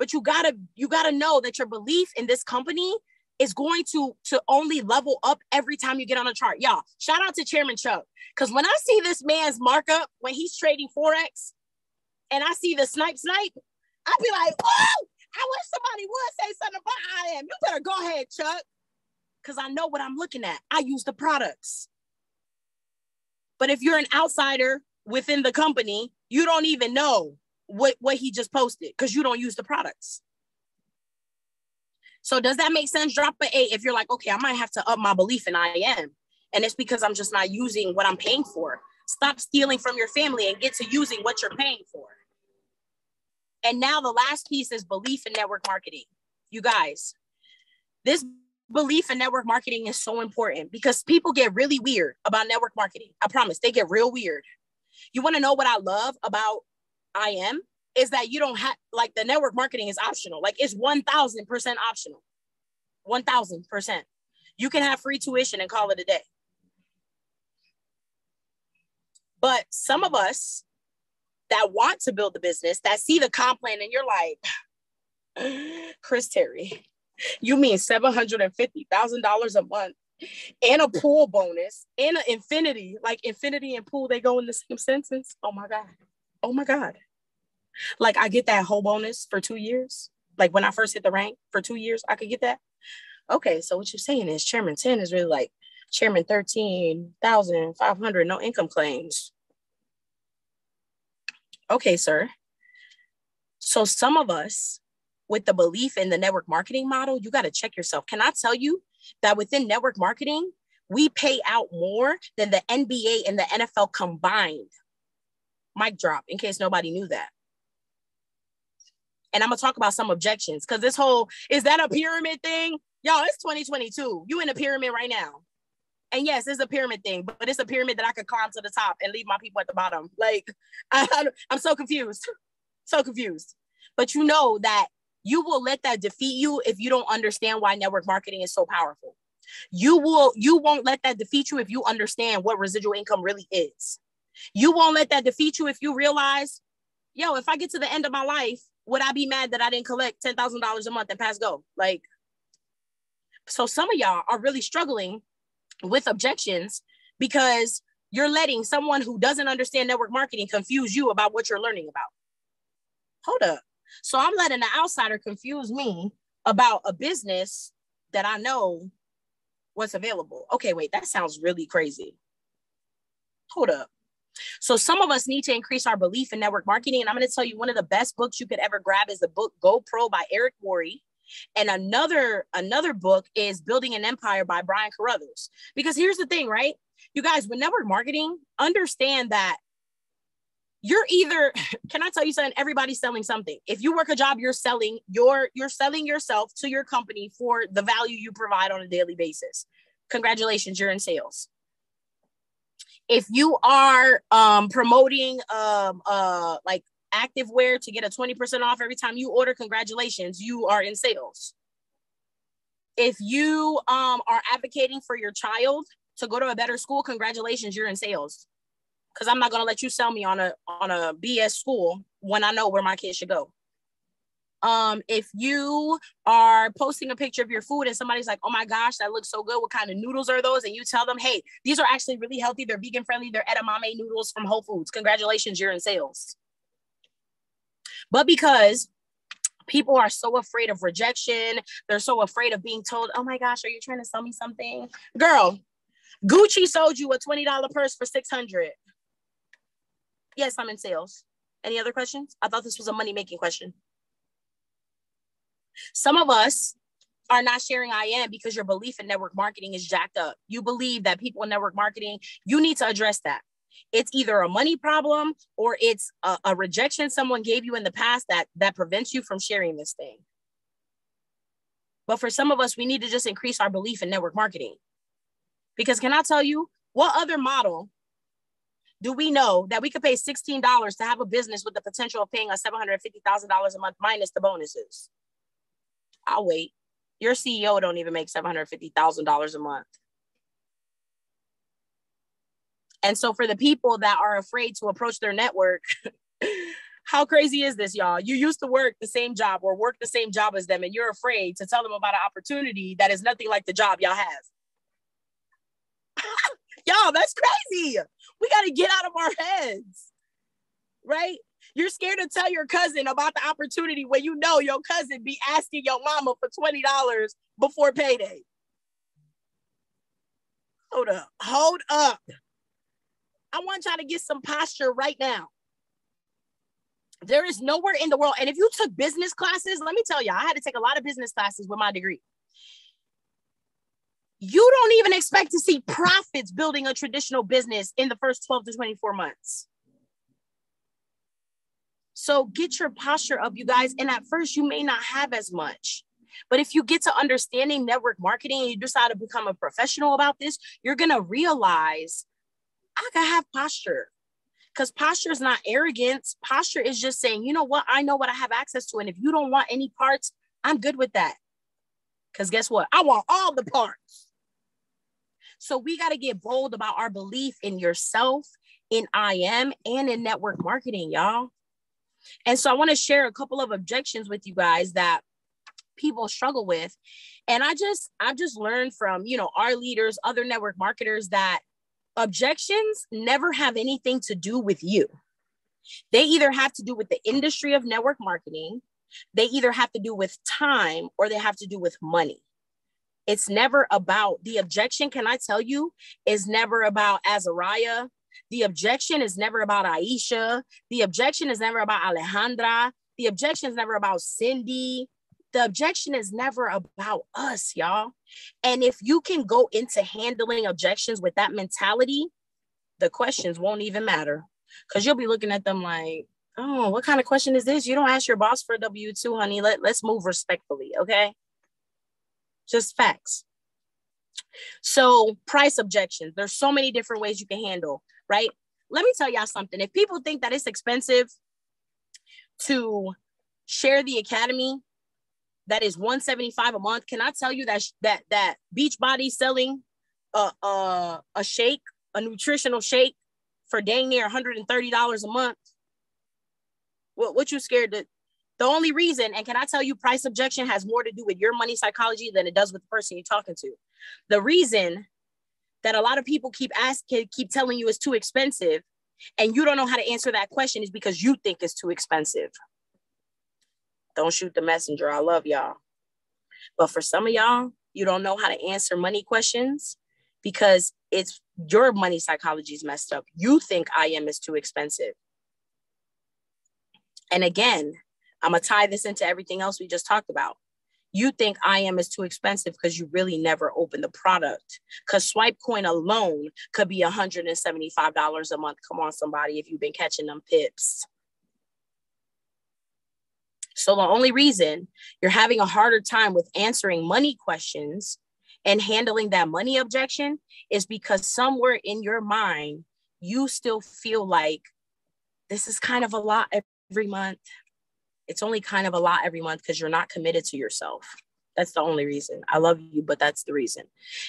but you gotta you gotta know that your belief in this company is going to to only level up every time you get on a chart. Y'all, shout out to Chairman Chuck. Because when I see this man's markup when he's trading Forex and I see the snipe snipe, I'd be like, oh, I wish somebody would say something about I am. You better go ahead, Chuck. Because I know what I'm looking at. I use the products. But if you're an outsider within the company, you don't even know what what he just posted because you don't use the products. So does that make sense? Drop an eight if you're like, okay, I might have to up my belief in I am. And it's because I'm just not using what I'm paying for. Stop stealing from your family and get to using what you're paying for. And now the last piece is belief in network marketing. You guys, this belief in network marketing is so important because people get really weird about network marketing. I promise they get real weird. You want to know what I love about I am is that you don't have like the network marketing is optional. Like it's 1000% optional. 1000%. You can have free tuition and call it a day. But some of us that want to build the business, that see the comp plan, and you're like, Chris Terry, you mean $750,000 a month and a pool bonus and an infinity, like infinity and pool, they go in the same sentence. Oh my God oh my God. Like I get that whole bonus for two years. Like when I first hit the rank for two years, I could get that. Okay, so what you're saying is Chairman 10 is really like Chairman 13,500, no income claims. Okay, sir. So some of us with the belief in the network marketing model, you got to check yourself. Can I tell you that within network marketing, we pay out more than the NBA and the NFL combined mic drop in case nobody knew that. And I'm gonna talk about some objections because this whole is that a pyramid thing? Y'all, it's 2022. You in a pyramid right now. And yes, it's a pyramid thing, but it's a pyramid that I could climb to the top and leave my people at the bottom. Like I, I'm so confused, so confused. But you know that you will let that defeat you if you don't understand why network marketing is so powerful. You will you won't let that defeat you if you understand what residual income really is. You won't let that defeat you if you realize, yo, if I get to the end of my life, would I be mad that I didn't collect $10,000 a month and pass go? Like, so some of y'all are really struggling with objections because you're letting someone who doesn't understand network marketing confuse you about what you're learning about. Hold up. So I'm letting the outsider confuse me about a business that I know what's available. Okay, wait, that sounds really crazy. Hold up. So some of us need to increase our belief in network marketing. And I'm going to tell you one of the best books you could ever grab is the book Go Pro by Eric Worre. And another another book is Building an Empire by Brian Carruthers. Because here's the thing, right? You guys, with network marketing, understand that you're either can i tell you something everybody's selling something if you work a job you're selling your you're selling yourself to your company for the value you provide on a daily basis congratulations you're in sales if you are um, promoting um, uh, like active wear to get a 20% off every time you order congratulations you are in sales if you um, are advocating for your child to go to a better school congratulations you're in sales because I'm not gonna let you sell me on a on a BS school when I know where my kids should go. Um, if you are posting a picture of your food and somebody's like, "Oh my gosh, that looks so good! What kind of noodles are those?" and you tell them, "Hey, these are actually really healthy. They're vegan friendly. They're edamame noodles from Whole Foods. Congratulations, you're in sales." But because people are so afraid of rejection, they're so afraid of being told, "Oh my gosh, are you trying to sell me something?" Girl, Gucci sold you a $20 purse for 600. Yes, I'm in sales. Any other questions? I thought this was a money making question. Some of us are not sharing I am because your belief in network marketing is jacked up. You believe that people in network marketing, you need to address that. It's either a money problem or it's a, a rejection someone gave you in the past that that prevents you from sharing this thing. But for some of us, we need to just increase our belief in network marketing. Because can I tell you what other model do we know that we could pay $16 to have a business with the potential of paying us $750,000 a month minus the bonuses? I'll wait. Your CEO don't even make $750,000 a month. And so for the people that are afraid to approach their network, how crazy is this, y'all? You used to work the same job or work the same job as them, and you're afraid to tell them about an opportunity that is nothing like the job y'all have. y'all, that's crazy. We got to get out of our heads, right? You're scared to tell your cousin about the opportunity when you know your cousin be asking your mama for $20 before payday. Hold up. Hold up. I want y'all to get some posture right now. There is nowhere in the world. And if you took business classes, let me tell you, I had to take a lot of business classes with my degree you don't even expect to see profits building a traditional business in the first 12 to 24 months. So get your posture up, you guys. And at first, you may not have as much. But if you get to understanding network marketing and you decide to become a professional about this, you're going to realize I can have posture. Because posture is not arrogance. Posture is just saying, you know what? I know what I have access to. And if you don't want any parts, I'm good with that. Because guess what? I want all the parts. So we got to get bold about our belief in yourself, in I am, and in network marketing, y'all. And so I want to share a couple of objections with you guys that people struggle with. And I just, I've just learned from, you know, our leaders, other network marketers that objections never have anything to do with you. They either have to do with the industry of network marketing, they either have to do with time, or they have to do with money. It's never about the objection, can I tell you, is never about Azariah. The objection is never about Aisha. The objection is never about Alejandra. The objection is never about Cindy. The objection is never about us, y'all. And if you can go into handling objections with that mentality, the questions won't even matter because you'll be looking at them like, oh, what kind of question is this? You don't ask your boss for a W 2, honey. Let, let's move respectfully, okay? just facts. So, price objections, there's so many different ways you can handle, right? Let me tell y'all something. If people think that it's expensive to share the academy, that is 175 a month. Can I tell you that that that Beachbody selling a a, a shake, a nutritional shake for dang near $130 a month? What what you scared to the only reason, and can I tell you, price objection has more to do with your money psychology than it does with the person you're talking to. The reason that a lot of people keep asking, keep telling you it's too expensive, and you don't know how to answer that question is because you think it's too expensive. Don't shoot the messenger. I love y'all. But for some of y'all, you don't know how to answer money questions because it's your money psychology is messed up. You think I am is too expensive. And again, I'm gonna tie this into everything else we just talked about. you think IM is too expensive because you really never open the product. Because Swipe Coin alone could be $175 a month. Come on, somebody, if you've been catching them pips. So the only reason you're having a harder time with answering money questions and handling that money objection is because somewhere in your mind, you still feel like this is kind of a lot every month. It's only kind of a lot every month because you're not committed to yourself. That's the only reason. I love you, but that's the reason.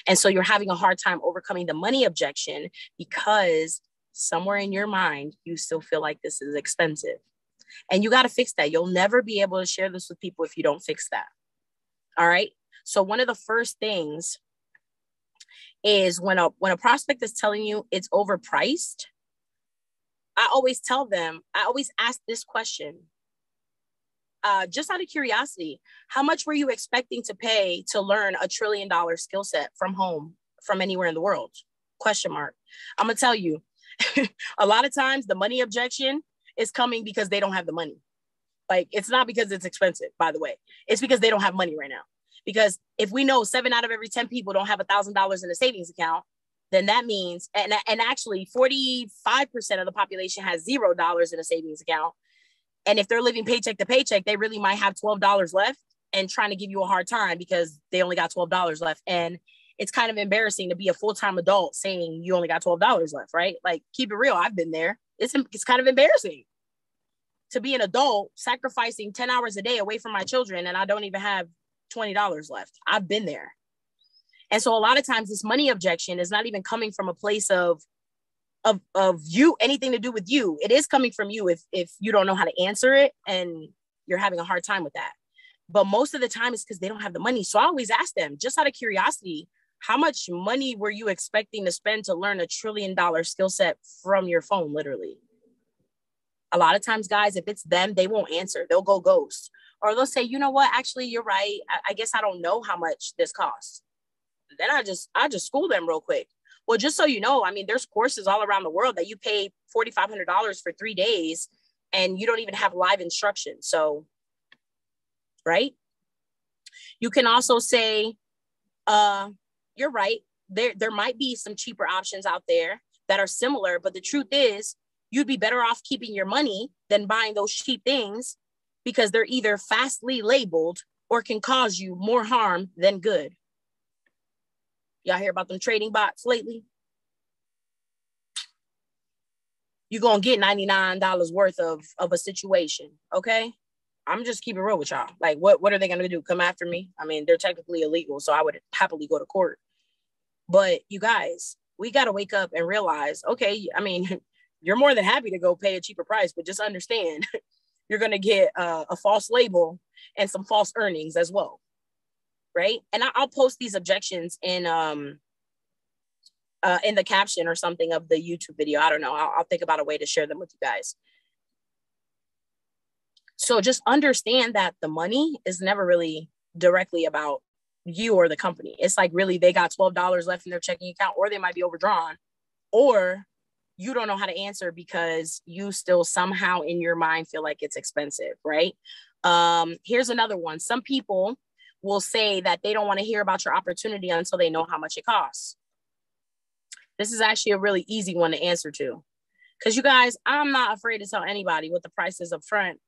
And so you're having a hard time overcoming the money objection because somewhere in your mind, you still feel like this is expensive. And you got to fix that. You'll never be able to share this with people if you don't fix that. All right. So one of the first things is when a when a prospect is telling you it's overpriced, I always tell them, I always ask this question. Uh, just out of curiosity, how much were you expecting to pay to learn a trillion dollar skill set from home, from anywhere in the world? Question mark. I'm gonna tell you, a lot of times the money objection is coming because they don't have the money. Like it's not because it's expensive, by the way. It's because they don't have money right now. Because if we know seven out of every 10 people don't have a thousand dollars in a savings account, then that means and, and actually 45% of the population has zero dollars in a savings account. And if they're living paycheck to paycheck, they really might have $12 left and trying to give you a hard time because they only got $12 left. And it's kind of embarrassing to be a full-time adult saying you only got $12 left, right? Like keep it real. I've been there. It's, it's kind of embarrassing to be an adult sacrificing 10 hours a day away from my children and I don't even have $20 left. I've been there. And so a lot of times this money objection is not even coming from a place of of of you anything to do with you. It is coming from you if if you don't know how to answer it and you're having a hard time with that. But most of the time it's because they don't have the money. So I always ask them, just out of curiosity, how much money were you expecting to spend to learn a trillion dollar skill set from your phone, literally? a lot of times, guys, if it's them, they won't answer. They'll go ghost. Or they'll say, you know what, actually, you're right. I, I guess I don't know how much this costs. Then I just I just school them real quick. Well, just so you know, I mean, there's courses all around the world that you pay $4,500 for three days and you don't even have live instruction. So, right? You can also say, uh, you're right. There, there might be some cheaper options out there that are similar, but the truth is, you'd be better off keeping your money than buying those cheap things because they're either fastly labeled or can cause you more harm than good. Y'all hear about them trading bots lately? You're gonna get $99 worth of, of a situation, okay? I'm just keeping real with y'all. Like, what, what are they gonna do? Come after me? I mean, they're technically illegal, so I would happily go to court. But you guys, we gotta wake up and realize, okay, I mean, you're more than happy to go pay a cheaper price, but just understand you're going to get uh, a false label and some false earnings as well. Right. And I, will post these objections in, um, uh, in the caption or something of the YouTube video. I don't know. I'll, I'll think about a way to share them with you guys. So just understand that the money is never really directly about you or the company. It's like really they got $12 left in their checking account or they might be overdrawn or you don't know how to answer because you still somehow in your mind feel like it's expensive, right? Um, here's another one. Some people will say that they don't want to hear about your opportunity until they know how much it costs. This is actually a really easy one to answer to. Because you guys, I'm not afraid to tell anybody what the price is up front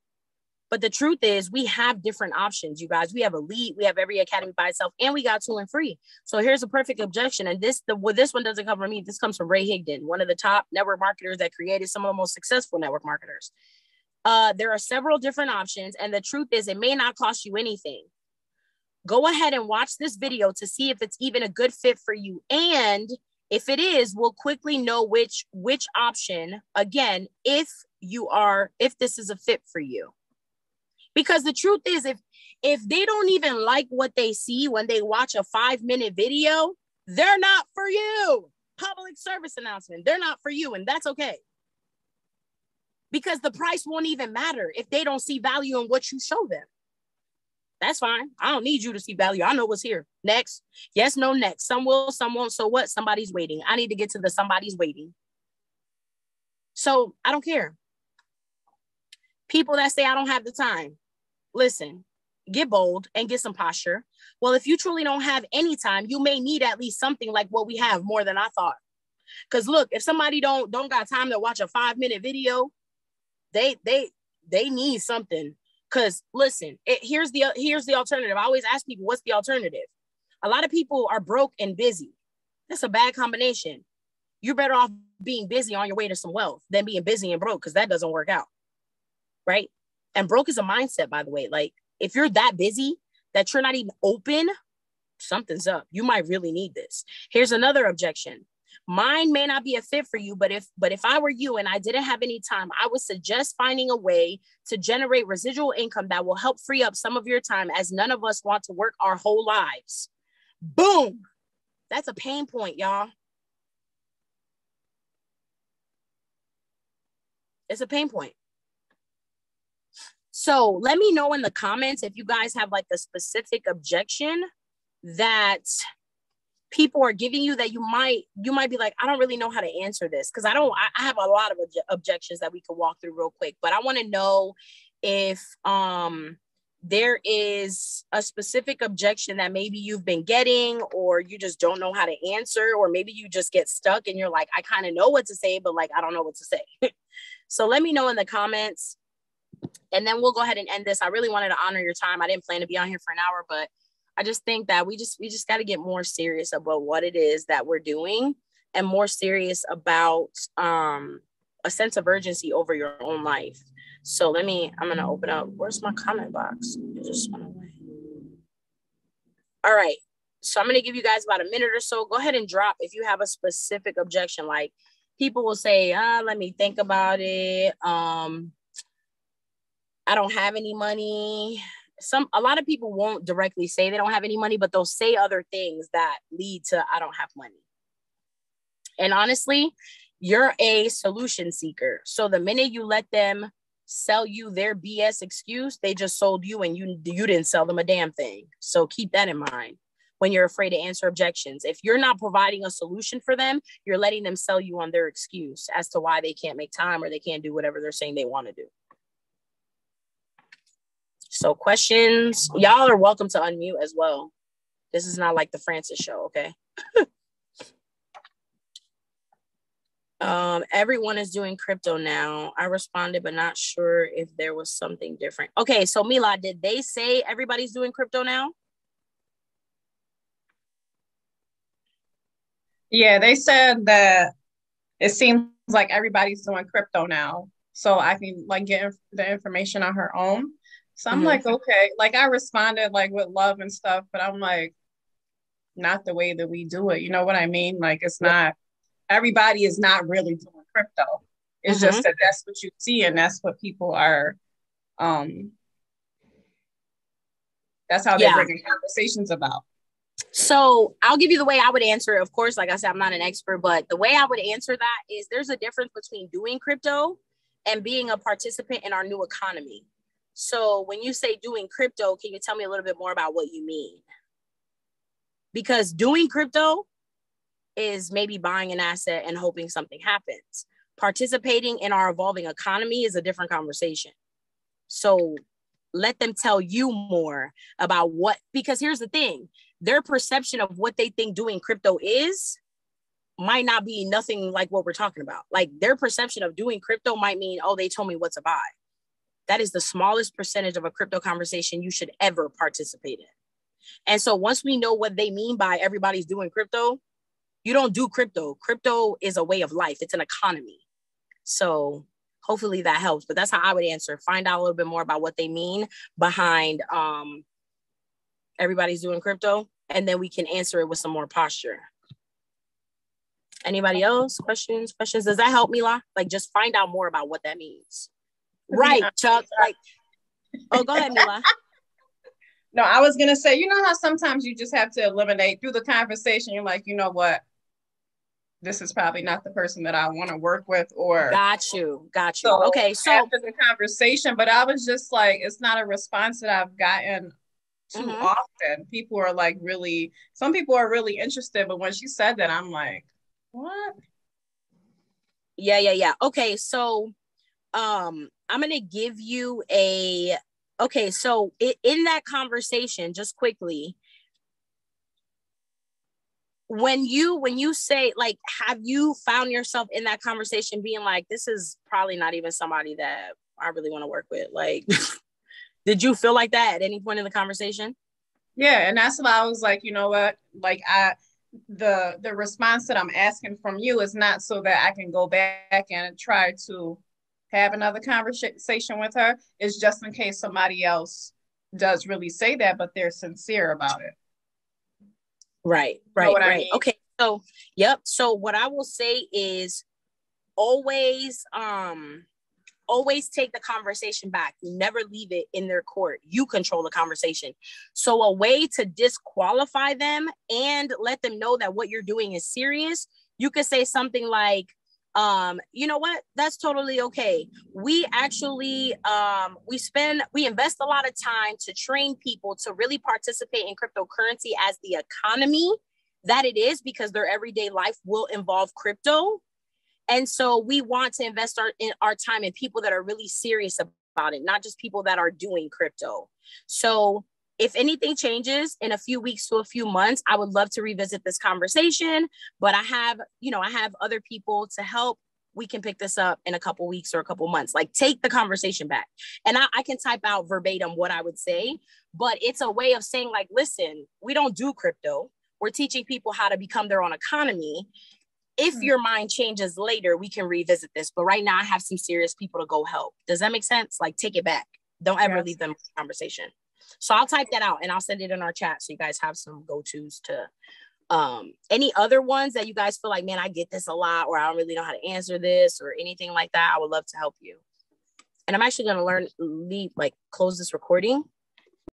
but the truth is, we have different options, you guys. We have elite, we have every academy by itself, and we got two and free. So here's a perfect objection. And this, the well, this one doesn't come from me. This comes from Ray Higdon, one of the top network marketers that created some of the most successful network marketers. Uh, there are several different options, and the truth is, it may not cost you anything. Go ahead and watch this video to see if it's even a good fit for you. And if it is, we'll quickly know which which option again, if you are, if this is a fit for you. Because the truth is, if if they don't even like what they see when they watch a five minute video, they're not for you. Public service announcement, they're not for you, and that's okay. Because the price won't even matter if they don't see value in what you show them. That's fine. I don't need you to see value. I know what's here. Next. Yes, no, next. Some will, some won't. So what? Somebody's waiting. I need to get to the somebody's waiting. So I don't care. People that say I don't have the time, listen, get bold, and get some posture. Well, if you truly don't have any time, you may need at least something like what we have more than I thought. Cause look, if somebody don't don't got time to watch a five minute video, they they they need something. Cause listen, it, here's the here's the alternative. I always ask people, what's the alternative? A lot of people are broke and busy. That's a bad combination. You're better off being busy on your way to some wealth than being busy and broke because that doesn't work out. Right. And broke is a mindset, by the way. Like if you're that busy that you're not even open, something's up. You might really need this. Here's another objection. Mine may not be a fit for you, but if but if I were you and I didn't have any time, I would suggest finding a way to generate residual income that will help free up some of your time as none of us want to work our whole lives. Boom. That's a pain point, y'all. It's a pain point. So let me know in the comments if you guys have like a specific objection that people are giving you that you might you might be like i don't really know how to answer this because i don't I, have a lot of obje- objections that we could walk through real quick but i want to know if um there is a specific objection that maybe you've been getting or you just don't know how to answer or maybe you just get stuck and you're like i kind of know what to say but like i don't know what to say. So let me know in the comments and then we'll go ahead and end this i really wanted to honor your time i didn't plan to be on here for an hour but I just think that we just we just got to get more serious about what it is that we're doing and more serious about um a sense of urgency over your own life. So let me I'm going to open up where's my comment box? It just went away. All right. So I'm going to give you guys about a minute or so. Go ahead and drop if you have a specific objection like people will say, "Ah, let me think about it." Um I don't have any money some a lot of people won't directly say they don't have any money, but they'll say other things that lead to I don't have money. And honestly, you're a solution seeker. So the minute you let them sell you their BS excuse, they just sold you and you you didn't sell them a damn thing. So keep that in mind when you're afraid to answer objections. If you're not providing a solution for them, you're letting them sell you on their excuse as to why they can't make time or they can't do whatever they're saying they want to do. So questions, y'all are welcome to unmute as well. This is not like the Francis show, okay? um, everyone is doing crypto now. I responded, but not sure if there was something different. Okay, so Mila, did they say everybody's doing crypto now? Yeah, they said that it seems like everybody's doing crypto now. So I can like get the information on her own. So I'm mm-hmm. like, okay, like I responded like with love and stuff, but I'm like, not the way that we do it. You know what I mean? Like it's not everybody is not really doing crypto. It's mm-hmm. just that that's what you see and that's what people are um that's how they're yeah. bringing conversations about. So I'll give you the way I would answer it. Of course, like I said, I'm not an expert, but the way I would answer that is there's a difference between doing crypto and being a participant in our new economy. So when you say doing crypto, can you tell me a little bit more about what you mean? Because doing crypto is maybe buying an asset and hoping something happens. Participating in our evolving economy is a different conversation. So let them tell you more about what, because here's the thing their perception of what they think doing crypto is might not be nothing like what we're talking about. Like their perception of doing crypto might mean, oh, they told me what to buy that is the smallest percentage of a crypto conversation you should ever participate in. And so once we know what they mean by everybody's doing crypto, you don't do crypto. Crypto is a way of life, it's an economy. So hopefully that helps. But that's how I would answer. Find out a little bit more about what they mean behind um, everybody's doing crypto, and then we can answer it with some more posture. Anybody else? Questions? Questions? Does that help, Mila? Like just find out more about what that means right, Chuck. Like, oh, go ahead, Mila. no, I was gonna say, you know how sometimes you just have to eliminate through the conversation. You're like, you know what? This is probably not the person that I want to work with, or got you, got you. So okay, so after the conversation, but I was just like, it's not a response that I've gotten too mm-hmm. often. People are like really, some people are really interested, but when she said that, I'm like, what? Yeah, yeah, yeah. Okay, so um I'm going to give you a okay, so in that conversation, just quickly, when you when you say like have you found yourself in that conversation being like this is probably not even somebody that i really want to work with? Like did you feel like that at any point in the conversation? Yeah and that's why i was like you know what? Like i the the response that i'm asking from you is not so that i can go back and try to have another conversation with her is just in case somebody else does really say that but they're sincere about it Right, right, you know right. I mean? Okay. So, yep. So what I will say is always um always take the conversation back. You never leave it in their court. You control the conversation. So a way to disqualify them and let them know that what you're doing is serious, you could say something like um you know what? That's totally okay. We actually um we spend we invest a lot of time to train people to really participate in cryptocurrency as the economy that it is because their everyday life will involve crypto. And so we want to invest our in our time in people that are really serious about it not just people that are doing crypto. So if anything changes in a few weeks to a few months, I would love to revisit this conversation. But I have, you know, I have other people to help. We can pick this up in a couple weeks or a couple months. Like take the conversation back. And I, I can type out verbatim what I would say, but it's a way of saying, like, listen, we don't do crypto. We're teaching people how to become their own economy. If mm-hmm. your mind changes later, we can revisit this. But right now, I have some serious people to go help. Does that make sense? Like, take it back. Don't ever yes. leave them conversation. So I'll type that out and I'll send it in our chat so you guys have some go-tos to um any other ones that you guys feel like man I get this a lot or I don't really know how to answer this or anything like that I would love to help you. And I'm actually going to learn leave like close this recording